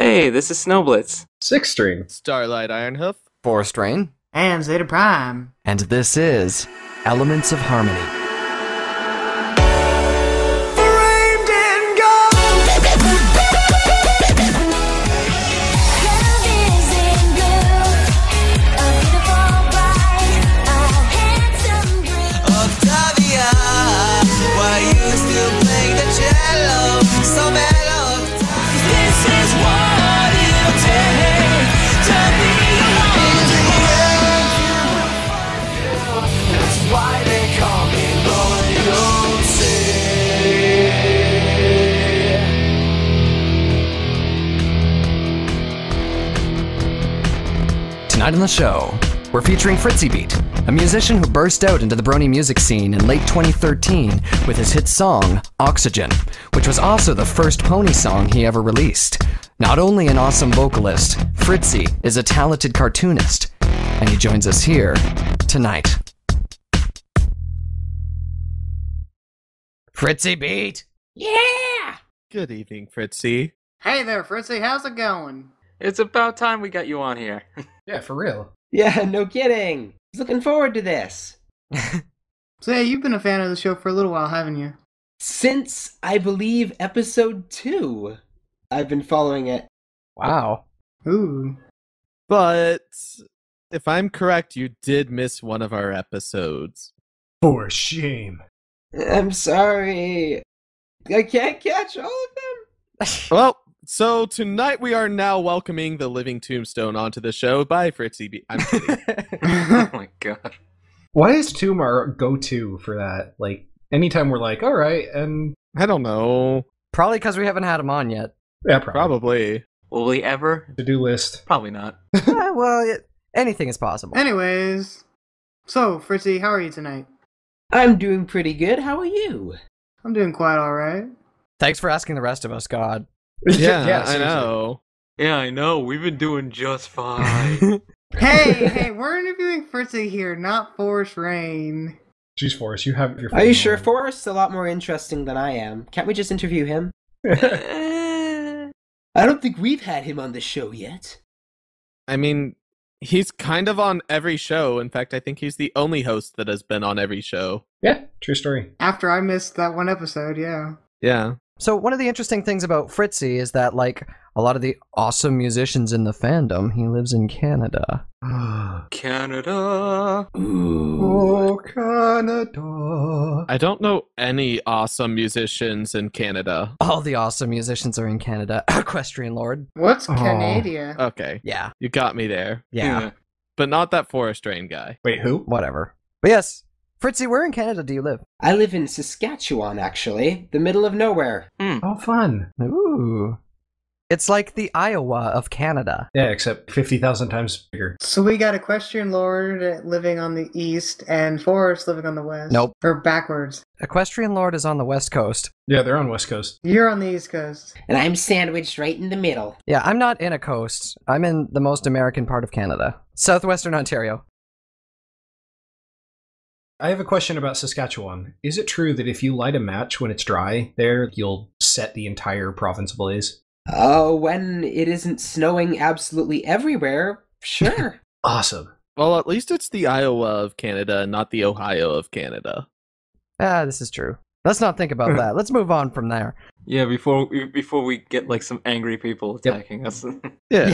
Hey, this is Snowblitz. Six string. Starlight Ironhoof. Forest Rain. And Zeta Prime. And this is Elements of Harmony. Tonight on the show, we're featuring Fritzy Beat, a musician who burst out into the Brony music scene in late 2013 with his hit song, Oxygen, which was also the first pony song he ever released. Not only an awesome vocalist, Fritzy is a talented cartoonist, and he joins us here tonight. Fritzy Beat! Yeah! Good evening, Fritzy. Hey there, Fritzy, how's it going? It's about time we got you on here. Yeah, for real. Yeah, no kidding. I was looking forward to this. So, yeah, you've been a fan of the show for a little while, haven't you? Since, I believe, episode two, I've been following it. Wow. Ooh. But if I'm correct, you did miss one of our episodes. For shame. I'm sorry. I can't catch all of them. Well, so tonight we are now welcoming the Living Tombstone onto the show. Bye, Fritzy. B- I'm kidding. oh my god. Why is Tomb our go-to for that? Like, anytime we're like, all right, and I don't know. Probably because we haven't had him on yet. yeah, probably. Probably. Will we ever? To-do list. Probably not. Eh, well, it, anything is possible. Anyways, so, Fritzy, how are you tonight? I'm doing pretty good. How are you? I'm doing quite alright. Thanks for asking the rest of us, God. Yeah, I know. Yeah, I know. We've been doing just fine. Hey, hey, we're interviewing Fritzy here, not Forest Rain. Jeez, Forest, you have your. Are you phone sure on. Forest's a lot more interesting than I am? Can't we just interview him? I don't think we've had him on the show yet. I mean, he's kind of on every show. In fact, I think he's the only host that has been on every show. yeah, true story. After I missed that one episode, yeah. Yeah. So one of the interesting things about Fritzy is that, like a lot of the awesome musicians in the fandom, he lives in Canada. Canada. oh, Canada. I don't know any awesome musicians in Canada. All the awesome musicians are in Canada. Equestrian Lord. What's Oh. Canada? Okay. Yeah, You got me there. yeah, But not that Forest Rain guy. Wait, who? whatever. But yes, Fritzy, where in Canada do you live? I live in Saskatchewan, actually, the middle of nowhere. Hmm. Oh, fun. Ooh, it's like the Iowa of Canada. Yeah, except fifty thousand times bigger. So we got Equestrian Lord living on the east and Forest living on the west. Nope. Or backwards. Equestrian Lord is on the west coast. Yeah, they're on West Coast. You're on the east coast. And I'm sandwiched right in the middle. Yeah, I'm not in a coast. I'm in the most American part of Canada, southwestern Ontario. I have a question about Saskatchewan. Is it true that if you light a match when it's dry, there you'll set the entire province ablaze? Oh, when it isn't snowing absolutely everywhere, sure. Awesome. Well, at least it's the Iowa of Canada, not the Ohio of Canada. Ah, this is true. Let's not think about that. Let's move on from there. Yeah, before before we get like some angry people Yep. attacking us. Yeah.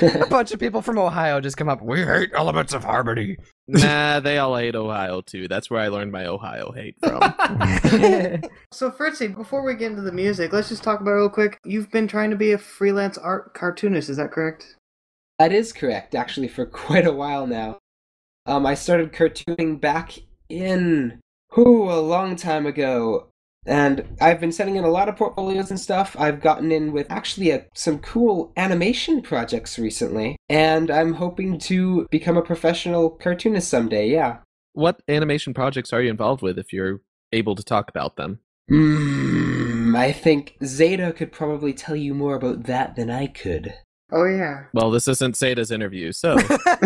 a bunch of people from Ohio just come up. We hate elements of harmony. Nah, they all hate Ohio too. That's where I learned my Ohio hate from. So Fritzy, before we get into the music, let's just talk about it real quick. You've been trying to be a freelance art cartoonist, is that correct? that is correct, actually, for quite a while now. Um, I started cartooning back in, who a long time ago. And I've been sending in a lot of portfolios and stuff. I've gotten in with actually a, some cool animation projects recently. And I'm hoping to become a professional cartoonist someday, yeah. what animation projects are you involved with if you're able to talk about them? Hmm, I think Zeta could probably tell you more about that than I could. Oh yeah. Well, this isn't Zeta's interview, so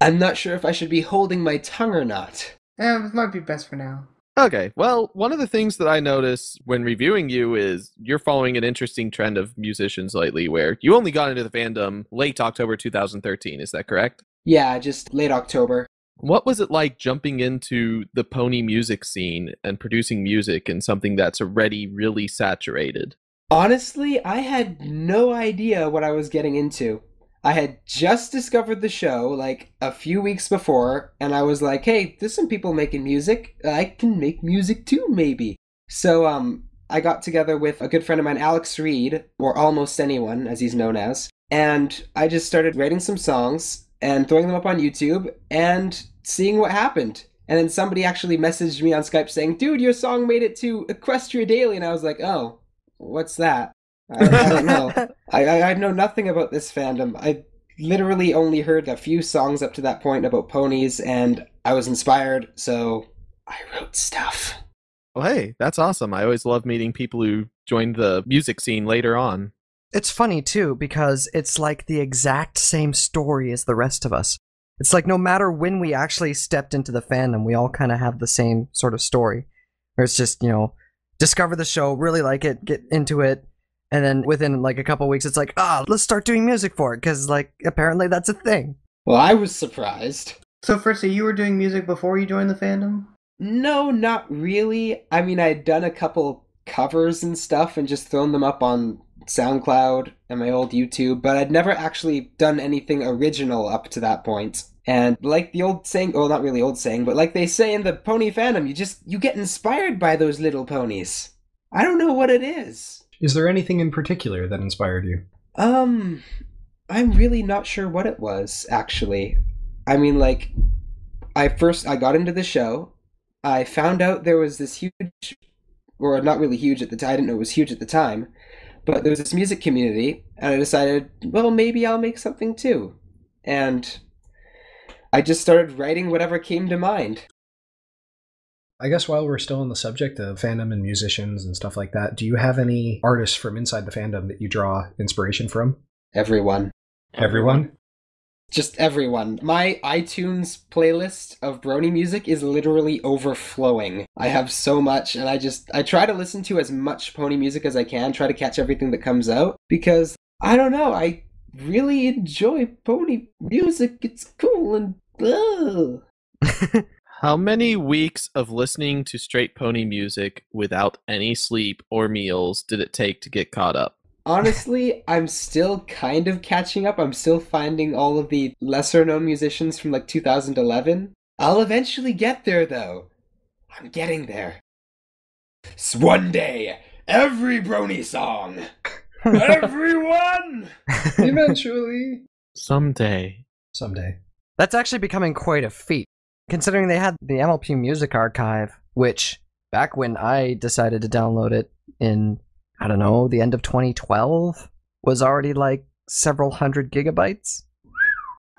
I'm not sure if I should be holding my tongue or not. Eh, it might be best for now. Okay, well, one of the things that I notice when reviewing you is you're following an interesting trend of musicians lately where you only got into the fandom late October 2013, is that correct? Yeah, just late October. What was it like jumping into the pony music scene and producing music in something that's already really saturated? Honestly, I had no idea what I was getting into. I had just discovered the show like a few weeks before, and I was like, hey, there's some people making music. I can make music too, maybe. So, um, I got together with a good friend of mine, Alex Reed, or Almost Anyone, as he's known as, and I just started writing some songs and throwing them up on YouTube and seeing what happened. And then somebody actually messaged me on Skype saying, dude, your song made it to Equestria Daily. And I was like, oh, what's that? I, I don't know. I, I, I know nothing about this fandom. I literally only heard a few songs up to that point about ponies, and I was inspired, so I wrote stuff. Well, hey, that's awesome. I always love meeting people who joined the music scene later on. It's funny too because it's like the exact same story as the rest of us. It's like no matter when we actually stepped into the fandom, we all kind of have the same sort of story. Where it's just, you know, discover the show, really like it, get into it, and then within like a couple weeks, it's like, ah, let's start doing music for it because like apparently that's a thing. Well, I was surprised. So, Fritzy, you were doing music before you joined the fandom? No, not really. I mean, I'd done a couple covers and stuff and just thrown them up on SoundCloud and my old YouTube, but I'd never actually done anything original up to that point. And like the old saying, well, not really old saying, but like they say in the pony fandom, you just you get inspired by those little ponies. I don't know what it is. Is there anything in particular that inspired you? Um, I'm really not sure what it was actually. I mean, like, I first I got into the show. I found out there was this huge, or not really huge at the time. I didn't know it was huge at the time, but there was this music community, and I decided, well, maybe I'll make something too, and I just started writing whatever came to mind. I guess while we're still on the subject of fandom and musicians and stuff like that, do you have any artists from inside the fandom that you draw inspiration from? Everyone, Everyone? just everyone. My iTunes playlist of Brony music is literally overflowing. I have so much, and I just I try to listen to as much pony music as I can. Try to catch everything that comes out because I don't know. I really enjoy pony music. It's cool and. Ugh. How many weeks of listening to straight pony music without any sleep or meals did it take to get caught up? Honestly, I'm still kind of catching up. I'm still finding all of the lesser known musicians from like 2011. I'll eventually get there though. I'm getting there. S- One day, every Brony song. Everyone! Eventually. Someday. Someday. That's actually becoming quite a feat, considering they had the MLP Music Archive, which back when I decided to download it in, I don't know, the end of 2012, was already like several hundred gigabytes.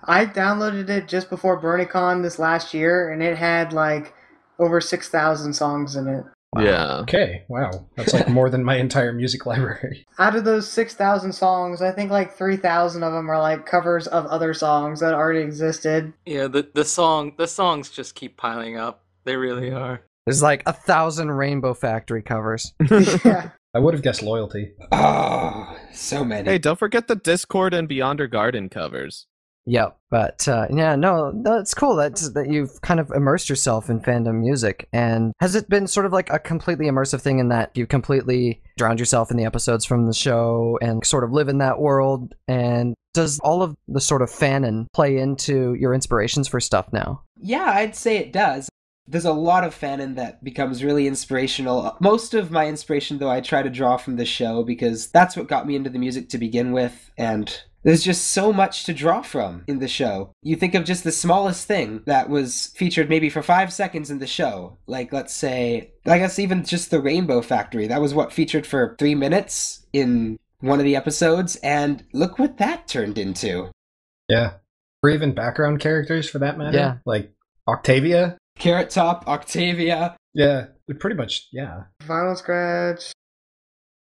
I downloaded it just before BronyCon this last year, and it had like over 6,000 songs in it. Yeah. Okay, wow. That's like more than my entire music library. Out of those 6,000 songs, I think like 3,000 of them are like covers of other songs that already existed. Yeah, the the song the songs just keep piling up. They really are. There's like a thousand Rainbow Factory covers. yeah. I would have guessed loyalty. Oh, so many. Hey, don't forget the Discord and Beyond Her Garden covers. Yep, but uh, yeah, no, no, it's cool that that you've kind of immersed yourself in fandom music. And has it been sort of like a completely immersive thing in that you completely drowned yourself in the episodes from the show and sort of live in that world? And does all of the sort of fanon play into your inspirations for stuff now? Yeah, I'd say it does. There's a lot of fanon that becomes really inspirational. Most of my inspiration, though, I try to draw from the show because that's what got me into the music to begin with, and there's just so much to draw from in the show. You think of just the smallest thing that was featured maybe for five seconds in the show. Like, let's say, I guess even just the Rainbow Factory. That was what featured for three minutes in one of the episodes, and look what that turned into. Yeah. Or even background characters for that matter. Yeah. Like Octavia. Carrot Top, Octavia. Yeah. Pretty much, yeah. Vinyl Scratch.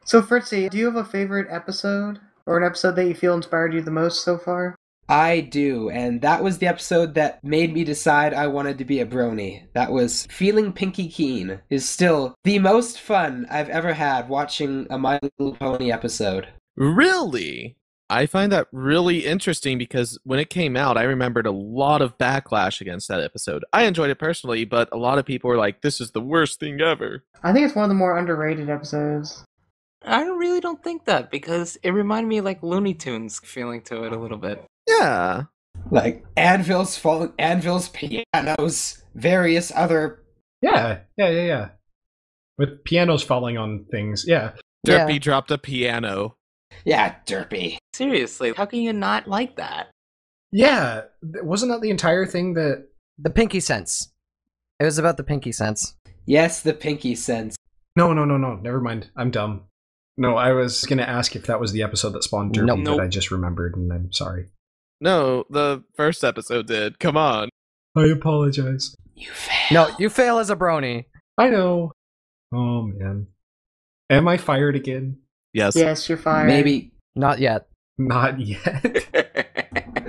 So, Fritzy, do you have a favorite episode? Or an episode that you feel inspired you the most so far? I do, and that was the episode that made me decide I wanted to be a brony. That was Feeling Pinkie Keen is still the most fun I've ever had watching a My Little Pony episode. Really? I find that really interesting because when it came out, I remembered a lot of backlash against that episode. I enjoyed it personally, but a lot of people were like, this is the worst thing ever. I think it's one of the more underrated episodes. I really don't think that because it reminded me of like Looney Tunes feeling to it a little bit. Yeah. Like anvils falling, anvils, pianos, various other. Yeah, yeah, yeah, yeah. With pianos falling on things. Yeah. Derpy Yeah. dropped a piano. Yeah, derpy. Seriously, how can you not like that? Yeah. Wasn't that the entire thing that. The Pinkie sense. It was about the Pinkie sense. Yes, the Pinkie sense. No, no, no, no. Never mind. I'm dumb. No, I was going to ask if that was the episode that spawned Derpy Nope. that I just remembered, and I'm sorry. No, the first episode did. Come on. I apologize. You fail. No, you fail as a brony. I know. Oh, man. Am I fired again? Yes. Yes, you're fired. Maybe. Not yet. Not yet.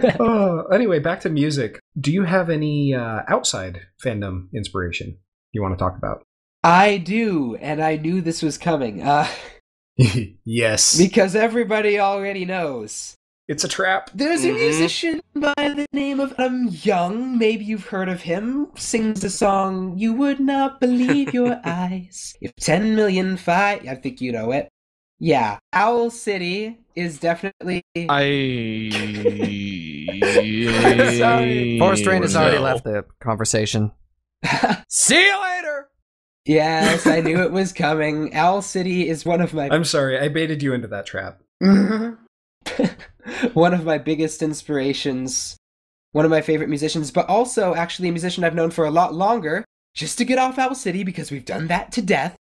oh, anyway, back to music. Do you have any uh, outside fandom inspiration you want to talk about? I do, and I knew this was coming. Uh, yes. because everybody already knows. it's a trap. There's a Mhm. musician by the name of um Young. Maybe you've heard of him. Sings the song "You Would Not Believe Your Eyes." If ten million fi, I think you know it. Yeah, Owl City is definitely. I. Forest Rain has already No. left the conversation. See you later! Yes, I knew it was coming. Owl City is one of my I'm sorry, I baited you into that trap. one of my biggest inspirations, one of my favorite musicians, but also actually a musician I've known for a lot longer, just to get off Owl City because we've done that to death.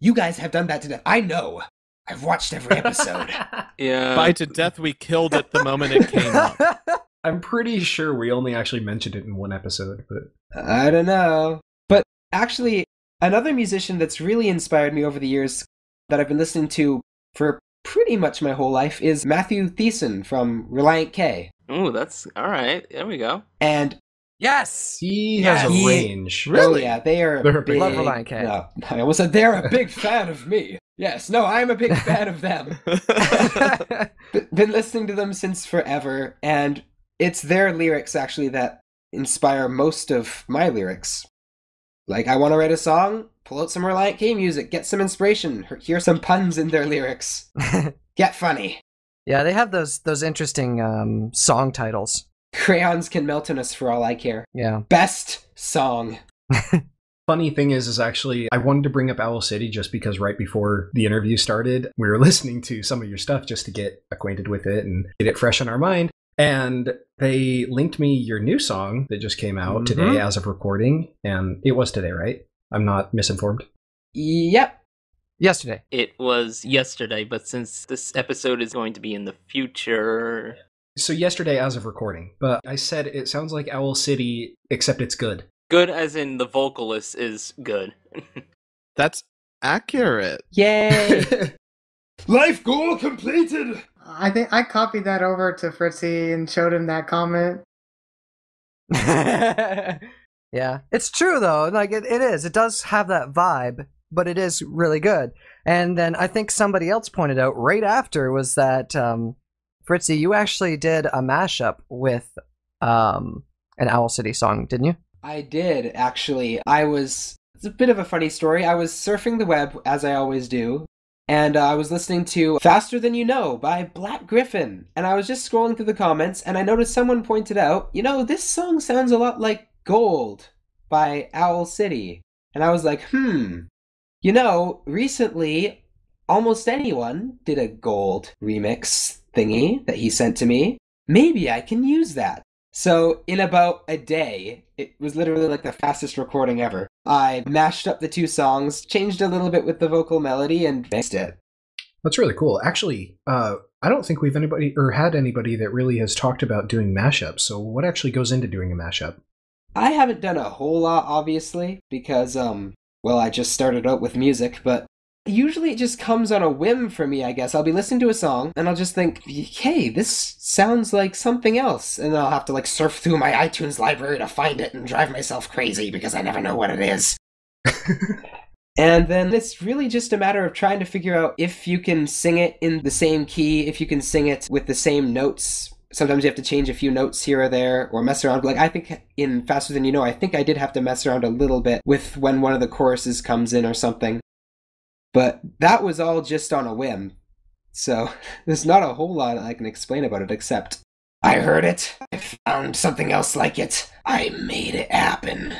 You guys have done that to death. I know. I've watched every episode. yeah. By to death, we killed it the moment it came up. I'm pretty sure we only actually mentioned it in one episode, but I don't know. But actually, another musician that's really inspired me over the years that I've been listening to for pretty much my whole life is Matthew Thiessen from Relient K. Ooh, that's all right. There we go. And yes! he Yes. has a He- range. Oh Really? yeah, they are They're a big- big. Love Relient K. No, I almost said they're a big fan of me. Yes, no, I'm a big fan of them. Been listening to them since forever, and it's their lyrics actually that inspire most of my lyrics. Like, I want to write a song, pull out some Relient K music, get some inspiration, hear some puns in their lyrics, get funny. yeah, they have those those interesting um, song titles. Crayons can melt in us for all I care. Yeah. Best song. Funny thing is, is actually I wanted to bring up Owl City just because right before the interview started, we were listening to some of your stuff just to get acquainted with it and get it fresh on our mind. And they linked me your new song that just came out Mhm. today as of recording, and it was today, right? I'm not misinformed. Yep. Yesterday. It was yesterday, but since this episode is going to be in the future, So yesterday, as of recording, but I said it sounds like Owl City, except it's good. good as in the vocalist is good. That's accurate. Yay. Life goal completed! I think I copied that over to Fritzy and showed him that comment. yeah, it's true though. Like it, it is. It does have that vibe, but it is really good. And then I think somebody else pointed out right after was that um, Fritzy, you actually did a mashup with um, an Owl City song, didn't you? I did, actually. I was. It's a bit of a funny story. I was surfing the web, as I always do, and uh, I was listening to Faster Than You Know by Black Gryph0n. And I was just scrolling through the comments, and I noticed someone pointed out, you know, this song sounds a lot like Gold by Owl City. And I was like, hmm. You know, recently, almost anyone did a Gold remix thingy that he sent to me. Maybe I can use that. So, in about a day, it was literally like the fastest recording ever. I mashed up the two songs, changed a little bit with the vocal melody, and mixed it. That's really cool. Actually, uh, I don't think we've anybody or had anybody that really has talked about doing mashups. So, what actually goes into doing a mashup? I haven't done a whole lot, obviously, because, um, well, I just started out with music, but Usually it just comes on a whim for me, I guess. I'll be listening to a song and I'll just think, hey, this sounds like something else. And then I'll have to like surf through my iTunes library to find it and drive myself crazy because I never know what it is. and then it's really just a matter of trying to figure out if you can sing it in the same key, if you can sing it with the same notes. Sometimes you have to change a few notes here or there or mess around. Like I think in Faster Than You Know, I think I did have to mess around a little bit with when one of the choruses comes in or something. But that was all just on a whim. So there's not a whole lot I can explain about it except I heard it, I found something else like it, I made it happen.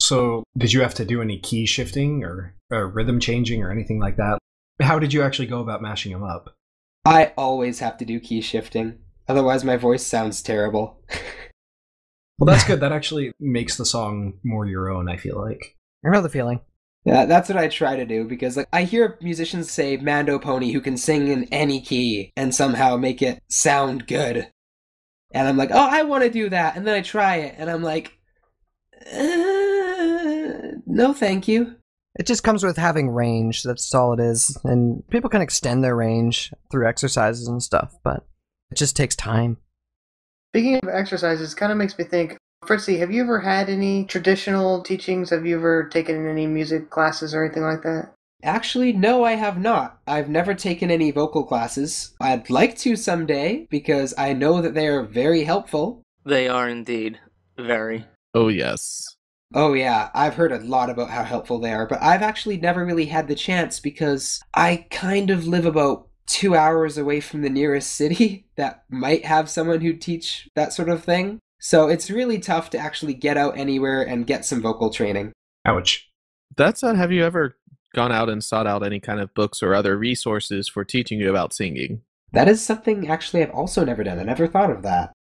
So, did you have to do any key shifting or, or rhythm changing or anything like that? How did you actually go about mashing them up? I always have to do key shifting, otherwise, my voice sounds terrible. Well, that's good. That actually makes the song more your own, I feel like. I know the feeling. Yeah, that's what I try to do because like I hear musicians say Mando Pony who can sing in any key and somehow make it sound good. And I'm like, "Oh, I want to do that." And then I try it and I'm like, uh, "No, thank you." It just comes with having range. That's all it is. And people can extend their range through exercises and stuff, but it just takes time. Speaking of exercises, kind of makes me think. Fritzy, have you ever had any traditional teachings? Have you ever taken any music classes or anything like that? Actually, no, I have not. I've never taken any vocal classes. I'd like to someday because I know that they are very helpful. They are indeed very. Oh yes. Oh, yeah, I've heard a lot about how helpful they are, but I've actually never really had the chance because I kind of live about two hours away from the nearest city that might have someone who teach that sort of thing. So it's really tough to actually get out anywhere and get some vocal training. Ouch. That's said, have you ever gone out and sought out any kind of books or other resources for teaching you about singing? That is something actually I've also never done. I never thought of that.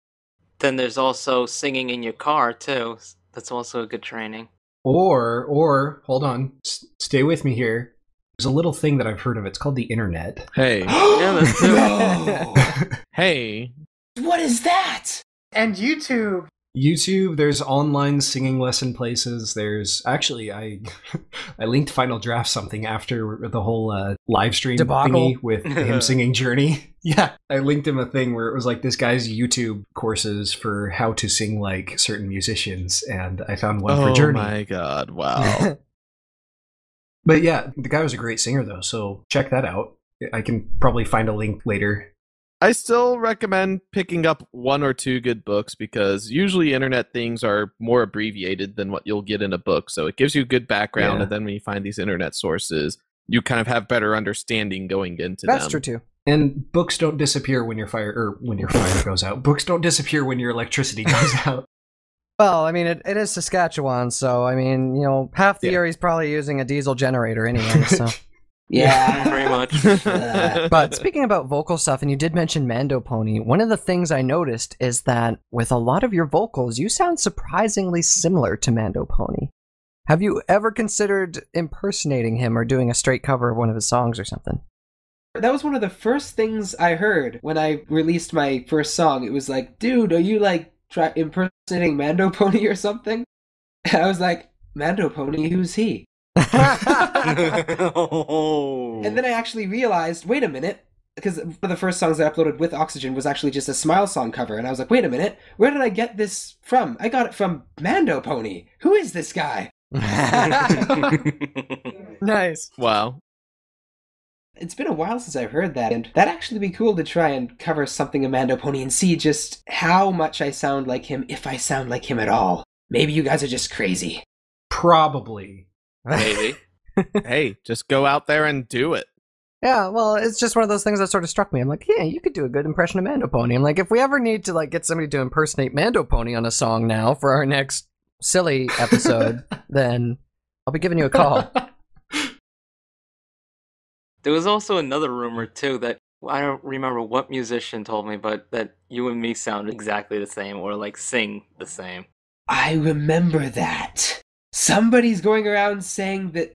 Then there's also singing in your car too. That's also a good training. Or, or, hold on, S- stay with me here. There's a little thing that I've heard of. It's called the internet. Hey, Yeah, that's true. no! hey, what is that? And YouTube. YouTube, there's online singing lesson places. There's actually I I linked Final Draft something after the whole uh, live stream Debacle. thingy with him singing Journey. Yeah, I linked him a thing where it was like this guy's YouTube courses for how to sing like certain musicians, and I found one oh for Journey. Oh my god, wow. But yeah, the guy was a great singer though, so check that out. I can probably find a link later. I still recommend picking up one or two good books because usually internet things are more abbreviated than what you'll get in a book. So it gives you good background, Yeah. and then when you find these internet sources, you kind of have better understanding going into That's them. true too. And books don't disappear when your fire or when your fire goes out. Books don't disappear when your electricity goes out. Well, I mean, it, it is Saskatchewan, so I mean, you know, half the Yeah. year he's probably using a diesel generator anyway. So, Yeah. Pretty much. Uh, but speaking about vocal stuff, and you did mention Mando Pony, one of the things I noticed is that with a lot of your vocals, you sound surprisingly similar to Mando Pony. Have you ever considered impersonating him or doing a straight cover of one of his songs or something? That was one of the first things I heard when I released my first song. It was like, dude, are you like try impersonating Mando Pony or something? And I was like, Mando Pony, who's he? Oh. And then I actually realized, wait a minute, because one of the first songs I uploaded with Oxygen was actually just a Smile song cover, and I was like, wait a minute, where did I get this from? I got it from Mando Pony. Who is this guy? nice. Wow. It's been a while since I've heard that, and that'd actually be cool to try and cover something of Mando Pony and see just how much I sound like him, if I sound like him at all. Maybe you guys are just crazy. Probably. Maybe. hey, just go out there and do it. Yeah, well, it's just one of those things that sort of struck me. I'm like, yeah, you could do a good impression of Mando Pony. I'm like, if we ever need to like get somebody to impersonate Mando Pony on a song now for our next silly episode, then I'll be giving you a call. There was also another rumor too that I don't remember what musician told me, but that you and me sound exactly the same or like sing the same. I remember that. Somebody's going around saying that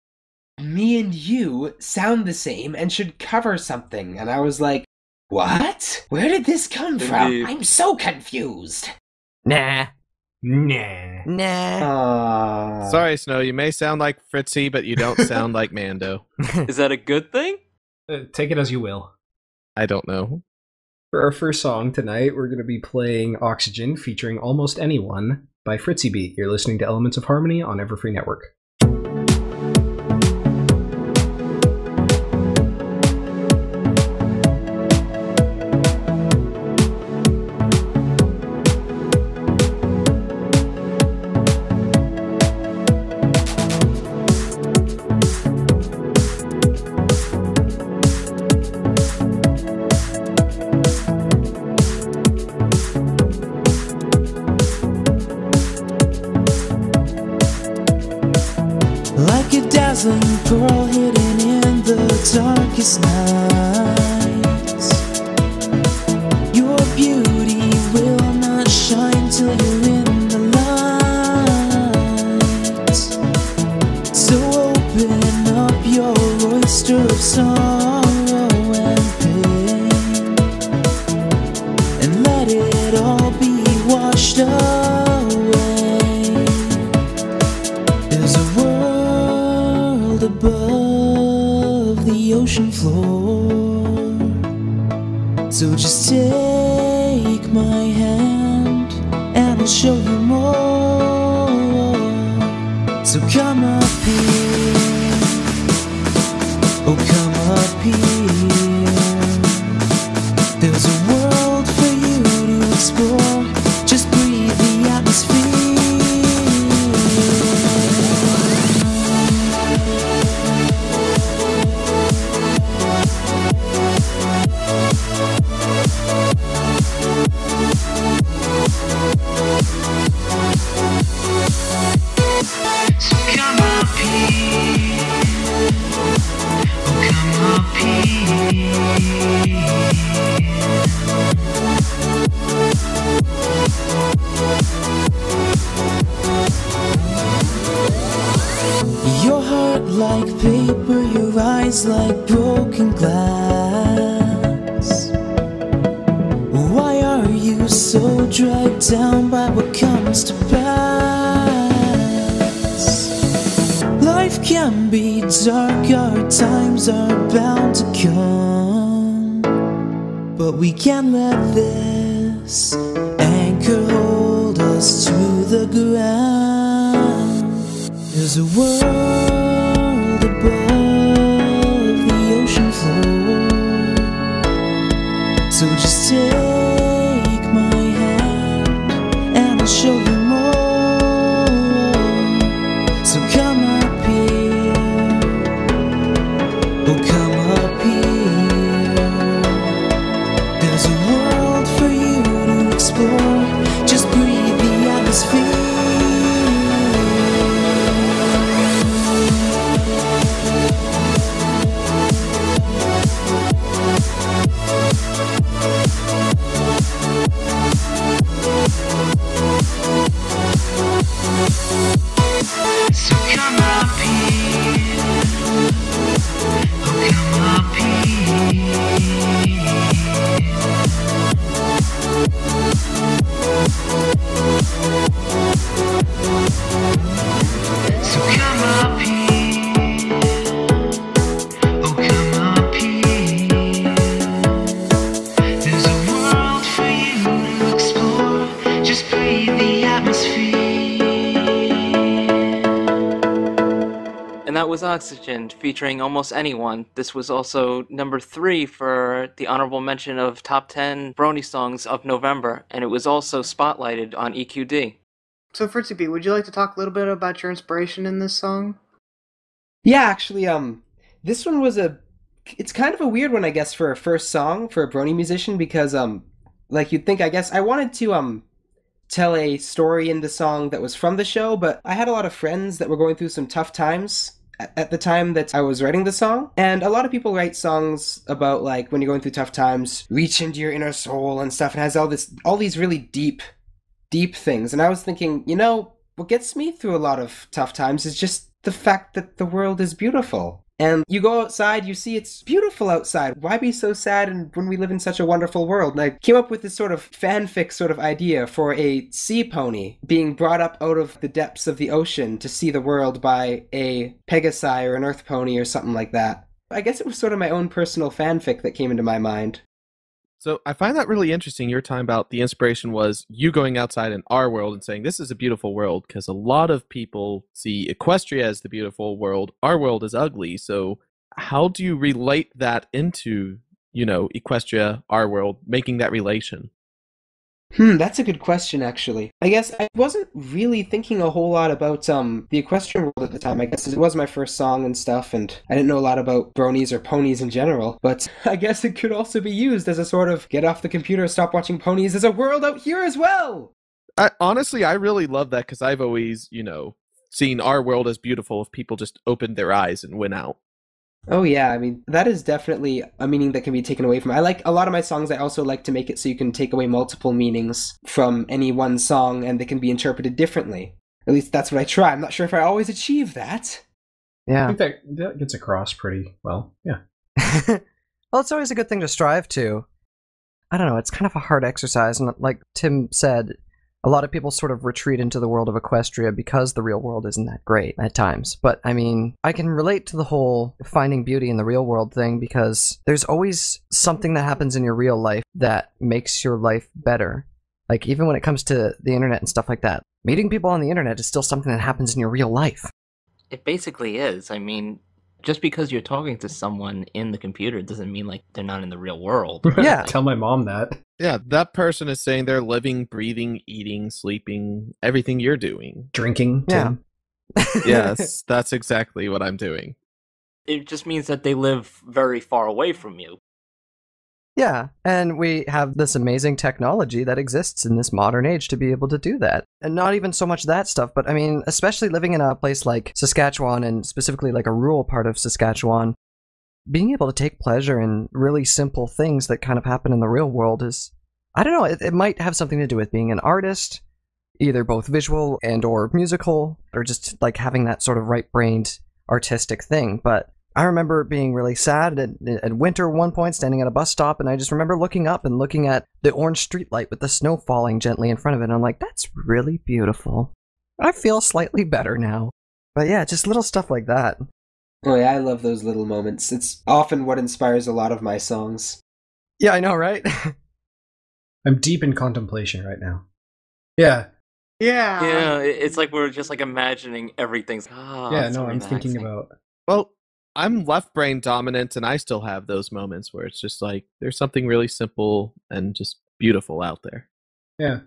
me and you sound the same and should cover something. And I was like, what? Where did this come from? I'm so confused. nah. Nah. Nah. Aww. Sorry, Snow. You may sound like Fritzy, but you don't sound like Mando. Is that a good thing? Uh, take it as you will. I don't know. For our first song tonight, we're going to be playing Oxygen featuring Almost Anyone by Fritzy Beat. You're listening to Elements of Harmony on Everfree Network. Pass? Life can be dark, our times are bound to come. But we can't let this anchor hold us to the ground. There's a world featuring almost anyone. This was also number three for the honorable mention of top 10 Brony songs of November, and it was also spotlighted on E EQD. So, Fritzy B, would you like to talk a little bit about your inspiration in this song? Yeah, actually, um, this one was a. It's kind of a weird one, I guess, for a first song for a Brony musician because, um, like you'd think, I guess I wanted to um tell a story in the song that was from the show, but I had a lot of friends that were going through some tough times at the time that I was writing the song. And a lot of people write songs about like when you're going through tough times, reach into your inner soul and stuff, and has all this all these really deep, deep things. And I was thinking, you know, what gets me through a lot of tough times is just the fact that the world is beautiful. And you go outside, you see it's beautiful outside. Why be so sad and when we live in such a wonderful world? And I came up with this sort of fanfic sort of idea for a sea pony being brought up out of the depths of the ocean to see the world by a Pegasi or an Earth pony or something like that. I guess it was sort of my own personal fanfic that came into my mind. So I find that really interesting. Your time about the inspiration was you going outside in our world and saying this is a beautiful world because a lot of people see Equestria as the beautiful world. Our world is ugly. So how do you relate that into you know Equestria, our world, making that relation? Hmm, that's a good question, actually. I guess I wasn't really thinking a whole lot about um the equestrian world at the time. I guess it was my first song and stuff, and I didn't know a lot about bronies or ponies in general. But I guess it could also be used as a sort of get off the computer, stop watching ponies. There's a world out here as well. I, honestly, I really love that because I've always you know seen our world as beautiful if people just opened their eyes and went out. Oh yeah, I mean that is definitely a meaning that can be taken away from. I like a lot of my songs. I also like to make it so you can take away multiple meanings from any one song, and they can be interpreted differently. At least that's what I try. I'm not sure if I always achieve that. Yeah, I Yeah. think that, that gets across pretty well. Yeah. well, it's always a good thing to strive to. I don't know, it's kind of a hard exercise. And like Tim said, a lot of people sort of retreat into the world of Equestria because the real world isn't that great at times. But I mean, I can relate to the whole finding beauty in the real world thing because there's always something that happens in your real life that makes your life better. Like, even when it comes to the internet and stuff like that, meeting people on the internet is still something that happens in your real life. It basically is. I mean, just because you're talking to someone in the computer doesn't mean like they're not in the real world. Yeah. Tell my mom that. Yeah, that person is saying they're living, breathing, eating, sleeping, everything you're doing. Drinking. Yeah. Yes, that's exactly what I'm doing. It just means that they live very far away from you. Yeah, and we have this amazing technology that exists in this modern age to be able to do that. And not even so much that stuff, but I mean, especially living in a place like Saskatchewan and specifically like a rural part of Saskatchewan, being able to take pleasure in really simple things that kind of happen in the real world is I don't know, it, it might have something to do with being an artist, either both visual and or musical, or just like having that sort of right-brained artistic thing, but I remember being really sad at, at winter one point, standing at a bus stop, and I just remember looking up and looking at the orange streetlight with the snow falling gently in front of it. And I'm like, that's really beautiful. I feel slightly better now. But yeah, just little stuff like that. Oh yeah, I love those little moments. It's often what inspires a lot of my songs. Yeah, I know, right? I'm deep in contemplation right now. Yeah. Yeah. Yeah, it's like we're just like imagining everything's. Ah, yeah, so no, I'm thinking about Well, I'm left brain dominant, and I still have those moments where it's just like there's something really simple and just beautiful out there. Yeah.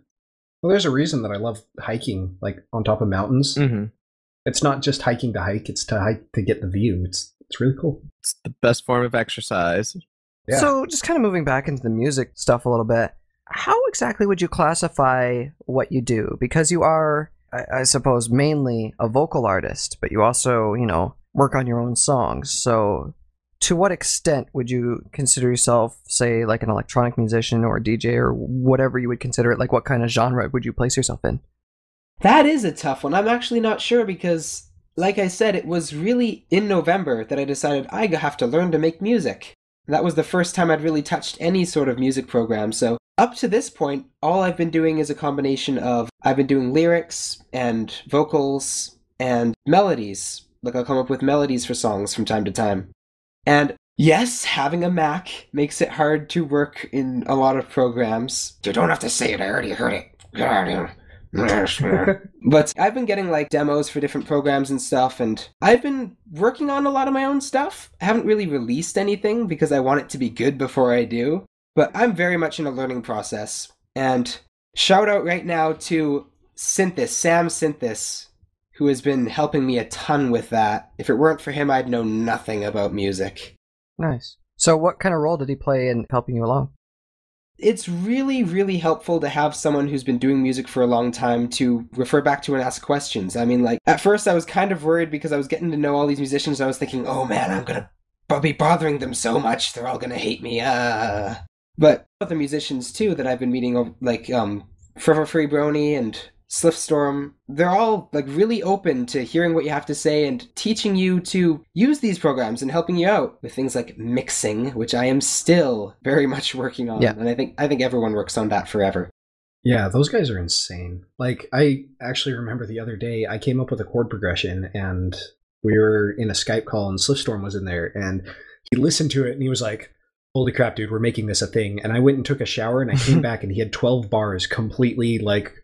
Well, there's a reason that I love hiking, like on top of mountains. Mm-hmm. It's not just hiking to hike; it's to hike to get the view. It's it's really cool. It's the best form of exercise. Yeah. So, just kind of moving back into the music stuff a little bit, how exactly would you classify what you do? Because you are, I, I suppose, mainly a vocal artist, but you also, you know, work on your own songs. So, to what extent would you consider yourself, say, like an electronic musician or a DJ or whatever you would consider it? Like, what kind of genre would you place yourself in? That is a tough one. I'm actually not sure because, like I said, it was really in November that I decided I have to learn to make music. That was the first time I'd really touched any sort of music program, so up to this point, all I've been doing is a combination of I've been doing lyrics and vocals and melodies. Like I'll come up with melodies for songs from time to time. And yes, having a Mac makes it hard to work in a lot of programs. You don't have to say it, I already heard it. Get out of here. But I've been getting like demos for different programs and stuff, and I've been working on a lot of my own stuff. I haven't really released anything because I want it to be good before I do. But I'm very much in a learning process. And shout out right now to Synthis, Sam Synthis, who has been helping me a ton with that. If it weren't for him, I'd know nothing about music. Nice. So, what kind of role did he play in helping you along? It's really, really helpful to have someone who's been doing music for a long time to refer back to and ask questions. I mean, like, at first I was kind of worried because I was getting to know all these musicians. I was thinking, oh man, I'm gonna be bothering them so much. They're all gonna hate me. Uh. But other musicians too that I've been meeting, like, um, 4EverfreeBrony and SlyphStorm, they're all like really open to hearing what you have to say and teaching you to use these programs and helping you out with things like mixing, which I am still very much working on. Yeah. And I think I think everyone works on that forever. Yeah, those guys are insane. Like, I actually remember the other day, I came up with a chord progression and we were in a Skype call and SlyphStorm was in there and he listened to it and he was like, Holy crap, dude, we're making this a thing. And I went and took a shower and I came back and he had 12 bars completely like,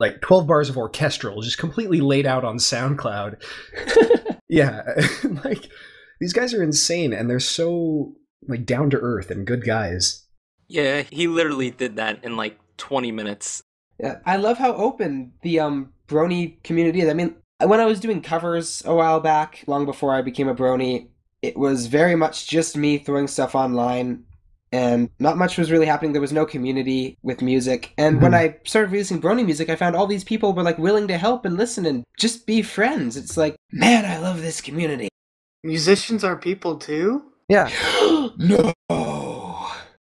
like 12 bars of orchestral just completely laid out on SoundCloud. yeah, like these guys are insane and they're so like down to earth and good guys. Yeah, he literally did that in like 20 minutes. Yeah, I love how open the um brony community is. I mean, when I was doing covers a while back, long before I became a brony, it was very much just me throwing stuff online and not much was really happening. There was no community with music. And when Mhm. I started releasing brony music, I found all these people were like willing to help and listen and just be friends. It's like, man, I love this community. Musicians are people too? Yeah. no.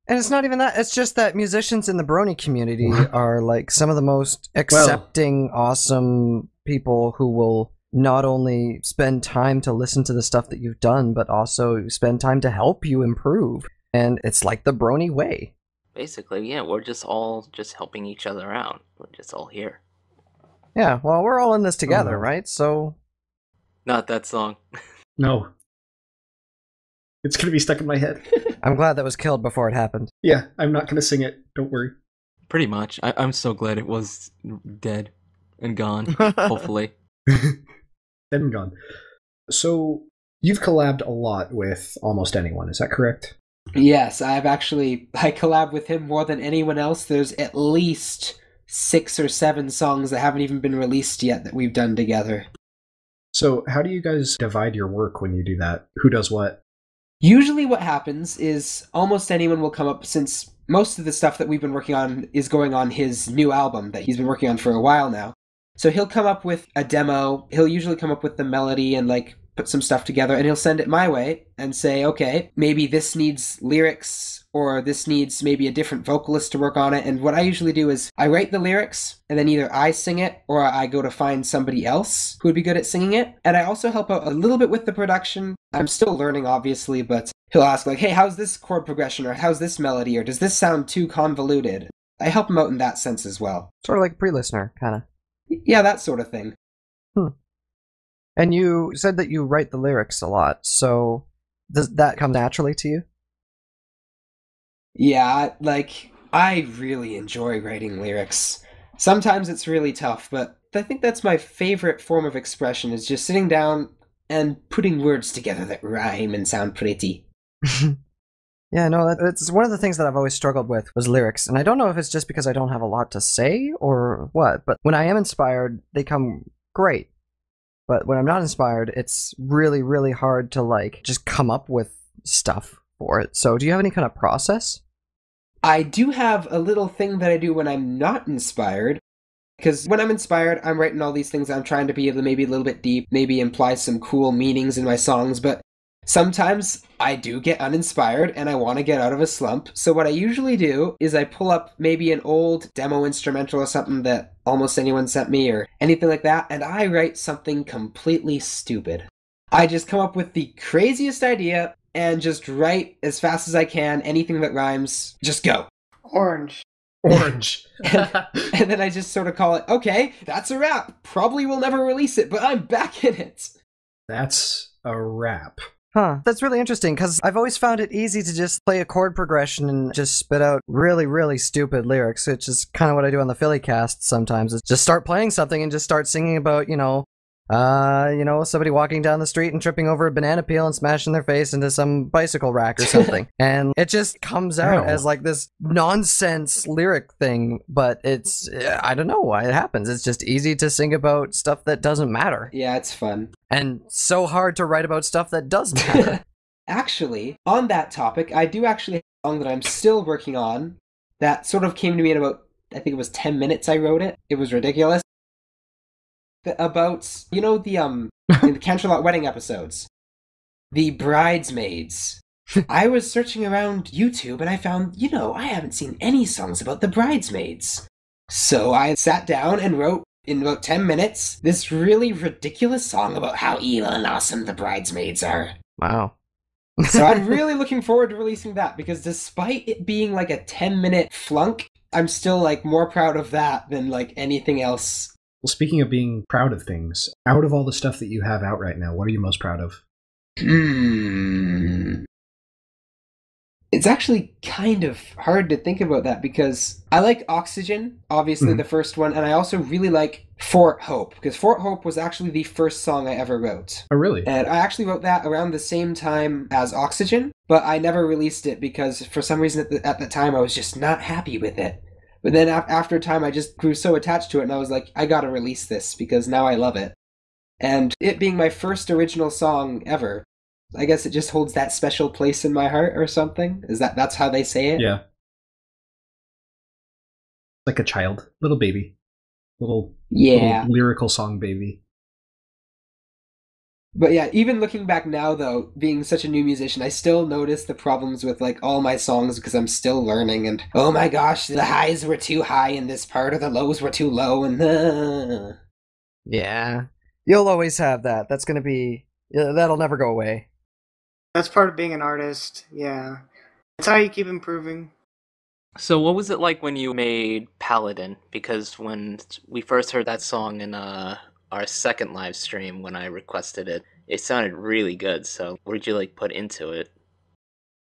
And it's not even that. It's just that musicians in the Brony community are like some of the most accepting, awesome people who will not only spend time to listen to the stuff that you've done, but also spend time to help you improve. And it's like the Brony way. Basically, yeah, we're just all just helping each other out. We're just all here. Yeah, well, we're all in this together, Oh. right? So, Not that song. No. It's going to be stuck in my head. I'm glad that was killed before it happened. Yeah, I'm not going to sing it. Don't worry. Pretty much. I- I'm so glad it was dead and gone. Hopefully. Dead and gone. So, you've collabed a lot with almost anyone, is that correct? Yes, I've actually I collab with him more than anyone else. There's at least six or seven songs that haven't even been released yet that we've done together. So, how do you guys divide your work when you do that? Who does what? Usually, what happens is almost anyone will come up since most of the stuff that we've been working on is going on his new album that he's been working on for a while now. So he'll come up with a demo. He'll usually come up with the melody and like put some stuff together and he'll send it my way and say, okay, maybe this needs lyrics or this needs maybe a different vocalist to work on it. And what I usually do is I write the lyrics and then either I sing it or I go to find somebody else who would be good at singing it. And I also help out a little bit with the production. I'm still learning, obviously, but he'll ask, like, hey, how's this chord progression or how's this melody or does this sound too convoluted? I help him out in that sense as well. Sort of like a pre listener, kind of. Yeah, that sort of thing. Hmm. And you said that you write the lyrics a lot, so does that come naturally to you? Yeah, like I really enjoy writing lyrics. Sometimes it's really tough, but I think that's my favorite form of expression is just sitting down and putting words together that rhyme and sound pretty. yeah, no, that, it's one of the things that I've always struggled with was lyrics, and I don't know if it's just because I don't have a lot to say or what. But when I am inspired, they come great. But when I'm not inspired, it's really, really hard to like just come up with stuff for it. So, do you have any kind of process? I do have a little thing that I do when I'm not inspired. Because when I'm inspired, I'm writing all these things. I'm trying to be maybe a little bit deep, maybe imply some cool meanings in my songs. But sometimes I do get uninspired and I want to get out of a slump. So what I usually do is I pull up maybe an old demo instrumental or something that almost anyone sent me or anything like that, and I write something completely stupid. I just come up with the craziest idea and just write as fast as I can anything that rhymes. Just go. Orange. Orange. And then I just sort of call it, okay, that's a wrap. Probably will never release it, but I'm back in it. That's a wrap. Huh. That's really interesting because I've always found it easy to just play a chord progression and just spit out really, really stupid lyrics, which is kind of what I do on the Philly cast sometimes. Is just start playing something and just start singing about, you know, uh, you know, somebody walking down the street and tripping over a banana peel and smashing their face into some bicycle rack or something. and it just comes out Ow. as like this nonsense lyric thing, but it's, I don't know why it happens. It's just easy to sing about stuff that doesn't matter Yeah, it's fun. and so hard to write about stuff that does matter. actually, on that topic, I do actually have a song that I'm still working on that sort of came to me in about, I think it was 10 minutes I wrote it. It was ridiculous. About, you know, the, um, in the Canterlot wedding episodes, the bridesmaids. I was searching around YouTube and I found, you know, I haven't seen any songs about the bridesmaids. So I sat down and wrote in about 10 minutes this really ridiculous song about how evil and awesome the bridesmaids are. Wow. So I'm really looking forward to releasing that because despite it being like a 10 minute flunk, I'm still like more proud of that than like anything else. Well, speaking of being proud of things, out of all the stuff that you have out right now, what are you most proud of? Hmm. It's actually kind of hard to think about that because I like Oxygen, obviously Mhm. the first one, and I also really like Fort Hope because Fort Hope was actually the first song I ever wrote. Oh, really? And I actually wrote that around the same time as Oxygen, but I never released it because for some reason at the, at the time I was just not happy with it. But then after a time, I just grew so attached to it, and I was like, I gotta release this because now I love it. And it being my first original song ever, I guess it just holds that special place in my heart or something. Is that that's how they say it? Yeah. Like a child, little baby, little, Yeah. little lyrical song baby. But yeah, even looking back now though, being such a new musician, I still notice the problems with like all my songs because I'm still learning and oh my gosh, the highs were too high in this part or the lows were too low and uh, Yeah. You'll always have that. That's going to be. That'll never go away. That's part of being an artist. Yeah. It's how you keep improving. So, what was it like when you made Paladin? Because when we first heard that song in uh, our second live stream, when I requested it, it sounded really good. So, what did you like put into it?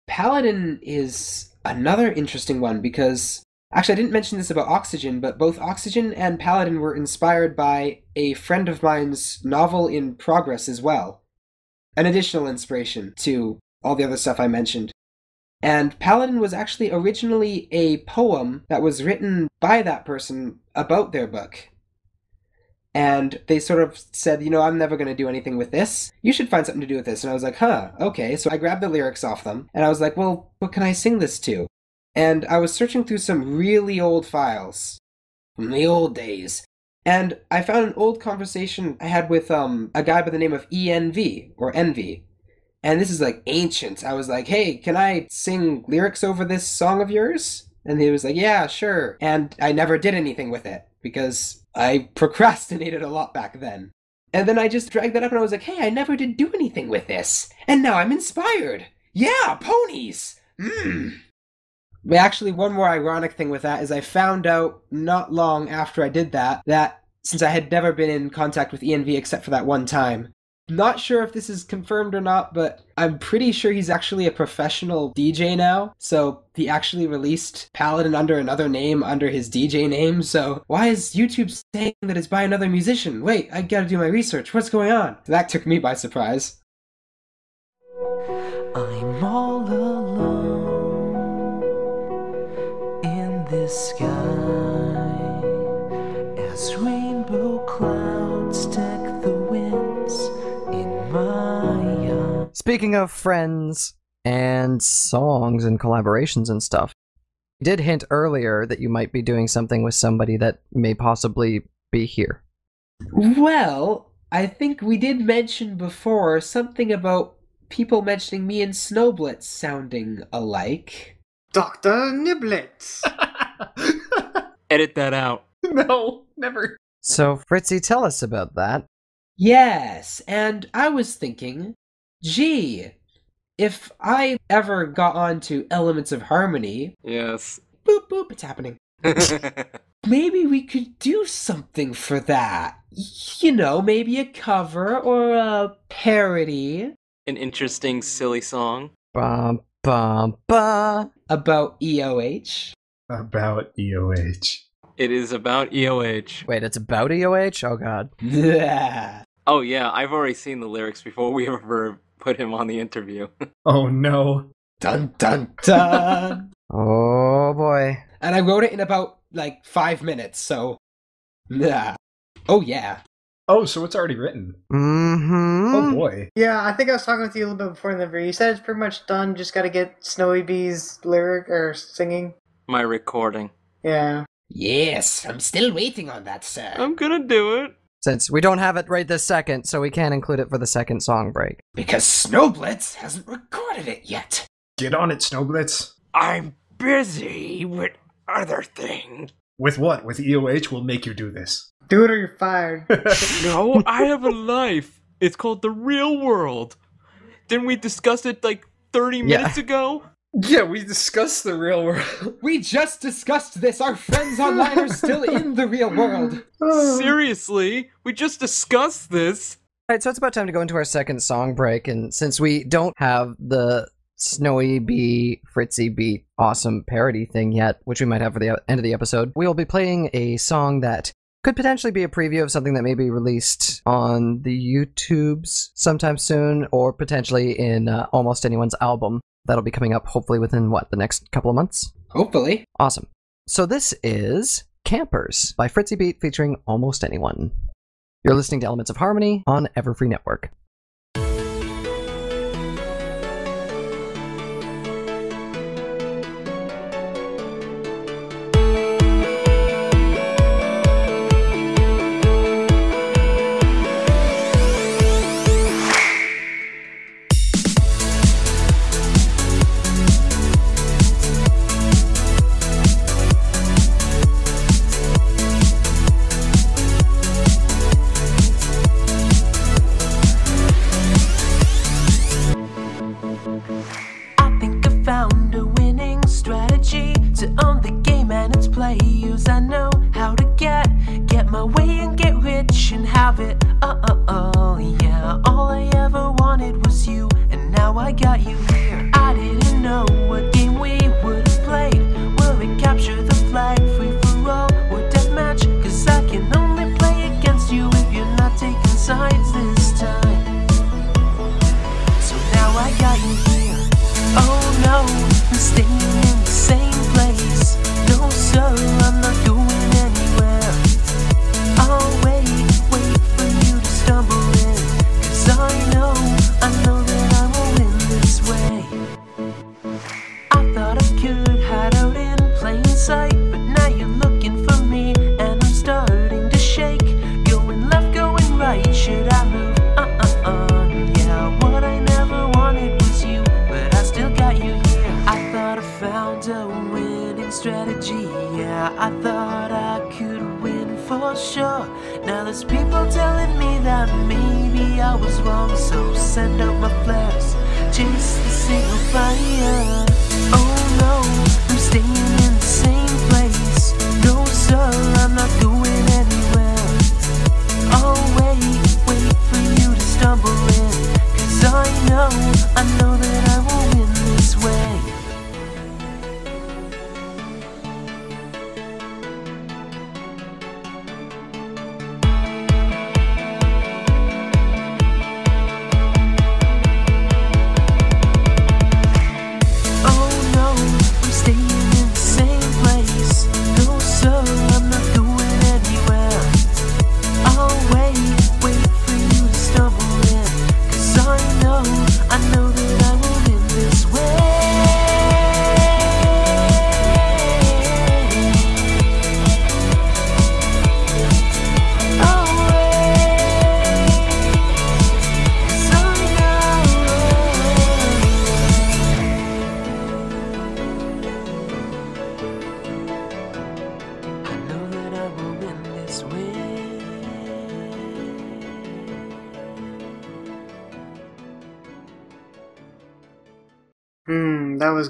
Paladin is another interesting one because actually I didn't mention this about Oxygen, but both Oxygen and Paladin were inspired by a friend of mine's novel in progress as well. An additional inspiration to all the other stuff I mentioned. And Paladin was actually originally a poem that was written by that person about their book. And they sort of said, you know, I'm never going to do anything with this. You should find something to do with this. And I was like, huh, okay. So I grabbed the lyrics off them and I was like, well, what can I sing this to? And I was searching through some really old files from the old days. And I found an old conversation I had with um, a guy by the name of ENV or Envy. And this is like ancient. I was like, hey, can I sing lyrics over this song of yours? And he was like, yeah, sure. And I never did anything with it because I procrastinated a lot back then. And then I just dragged that up and I was like, hey, I never did do anything with this. And now I'm inspired. Yeah, ponies. Mmm. Actually, one more ironic thing with that is I found out not long after I did that that since I had never been in contact with ENV except for that one time, not sure if this is confirmed or not, but I'm pretty sure he's actually a professional DJ now. So he actually released Paladin under another name under his DJ name. So why is YouTube saying that it's by another musician? Wait, I gotta do my research. What's going on? That took me by surprise. I'm all alone in this sky as rainbow clouds Speaking of friends and songs and collaborations and stuff, you did hint earlier that you might be doing something with somebody that may possibly be here. Well, I think we did mention before something about people mentioning me and Snowblitz sounding alike. Dr. Niblets. Edit that out. no, never. So, Fritzy, tell us about that. Yes, and I was thinking, gee, if I ever got onto Elements of Harmony, Yes. boop boop, it's happening. Maybe we could do something for that. You know, maybe a cover or a parody An interesting, silly song. Bum, bum, bum. about E EOH. About E EOH. It is about EOH. Wait, it's about EOH? Oh, God. Yeah. Oh, yeah, I've already seen the lyrics before we ever put him on the interview. Oh no. Dun dun dun. Oh, boy. and I wrote it in about like five minutes, so yeah. Oh yeah. Oh, so it's already written. Mm-hmm. Oh boy. yeah, I think I was talking with you a little bit before in the video. You said it's pretty much done. Just got to get Snowy Bee's lyric or singing. My recording. Yeah. Yes, I'm still waiting on that, sir. I'm gonna do it. Since we don't have it right this second, so we can't include it for the second song break. Because Snowblitz hasn't recorded it yet. Get on it, Snowblitz. I'm busy with other things. With what? With EOH, we'll make you do this. Do it or you're fired. No, I have a life. It's called the real world. Didn't we discuss it like 30 Yeah. minutes ago? Yeah, we discussed the real world. We just discussed this. Our friends online are still in the real world. Seriously? We just discussed this. All right, so it's about time to go into our second song break, and since we don't have the Snowy Bee Fritzy Beat awesome parody thing yet, which we might have for the end of the episode, we will be playing a song that could potentially be a preview of something that may be released on the YouTubes sometime soon, or potentially in uh, almost anyone's album. That'll be coming up hopefully within what the next couple of months. Hopefully. Awesome. So this is Campers by Fritzy Beat featuring Almost Anyone. You're listening to Elements of Harmony on Everfree Network.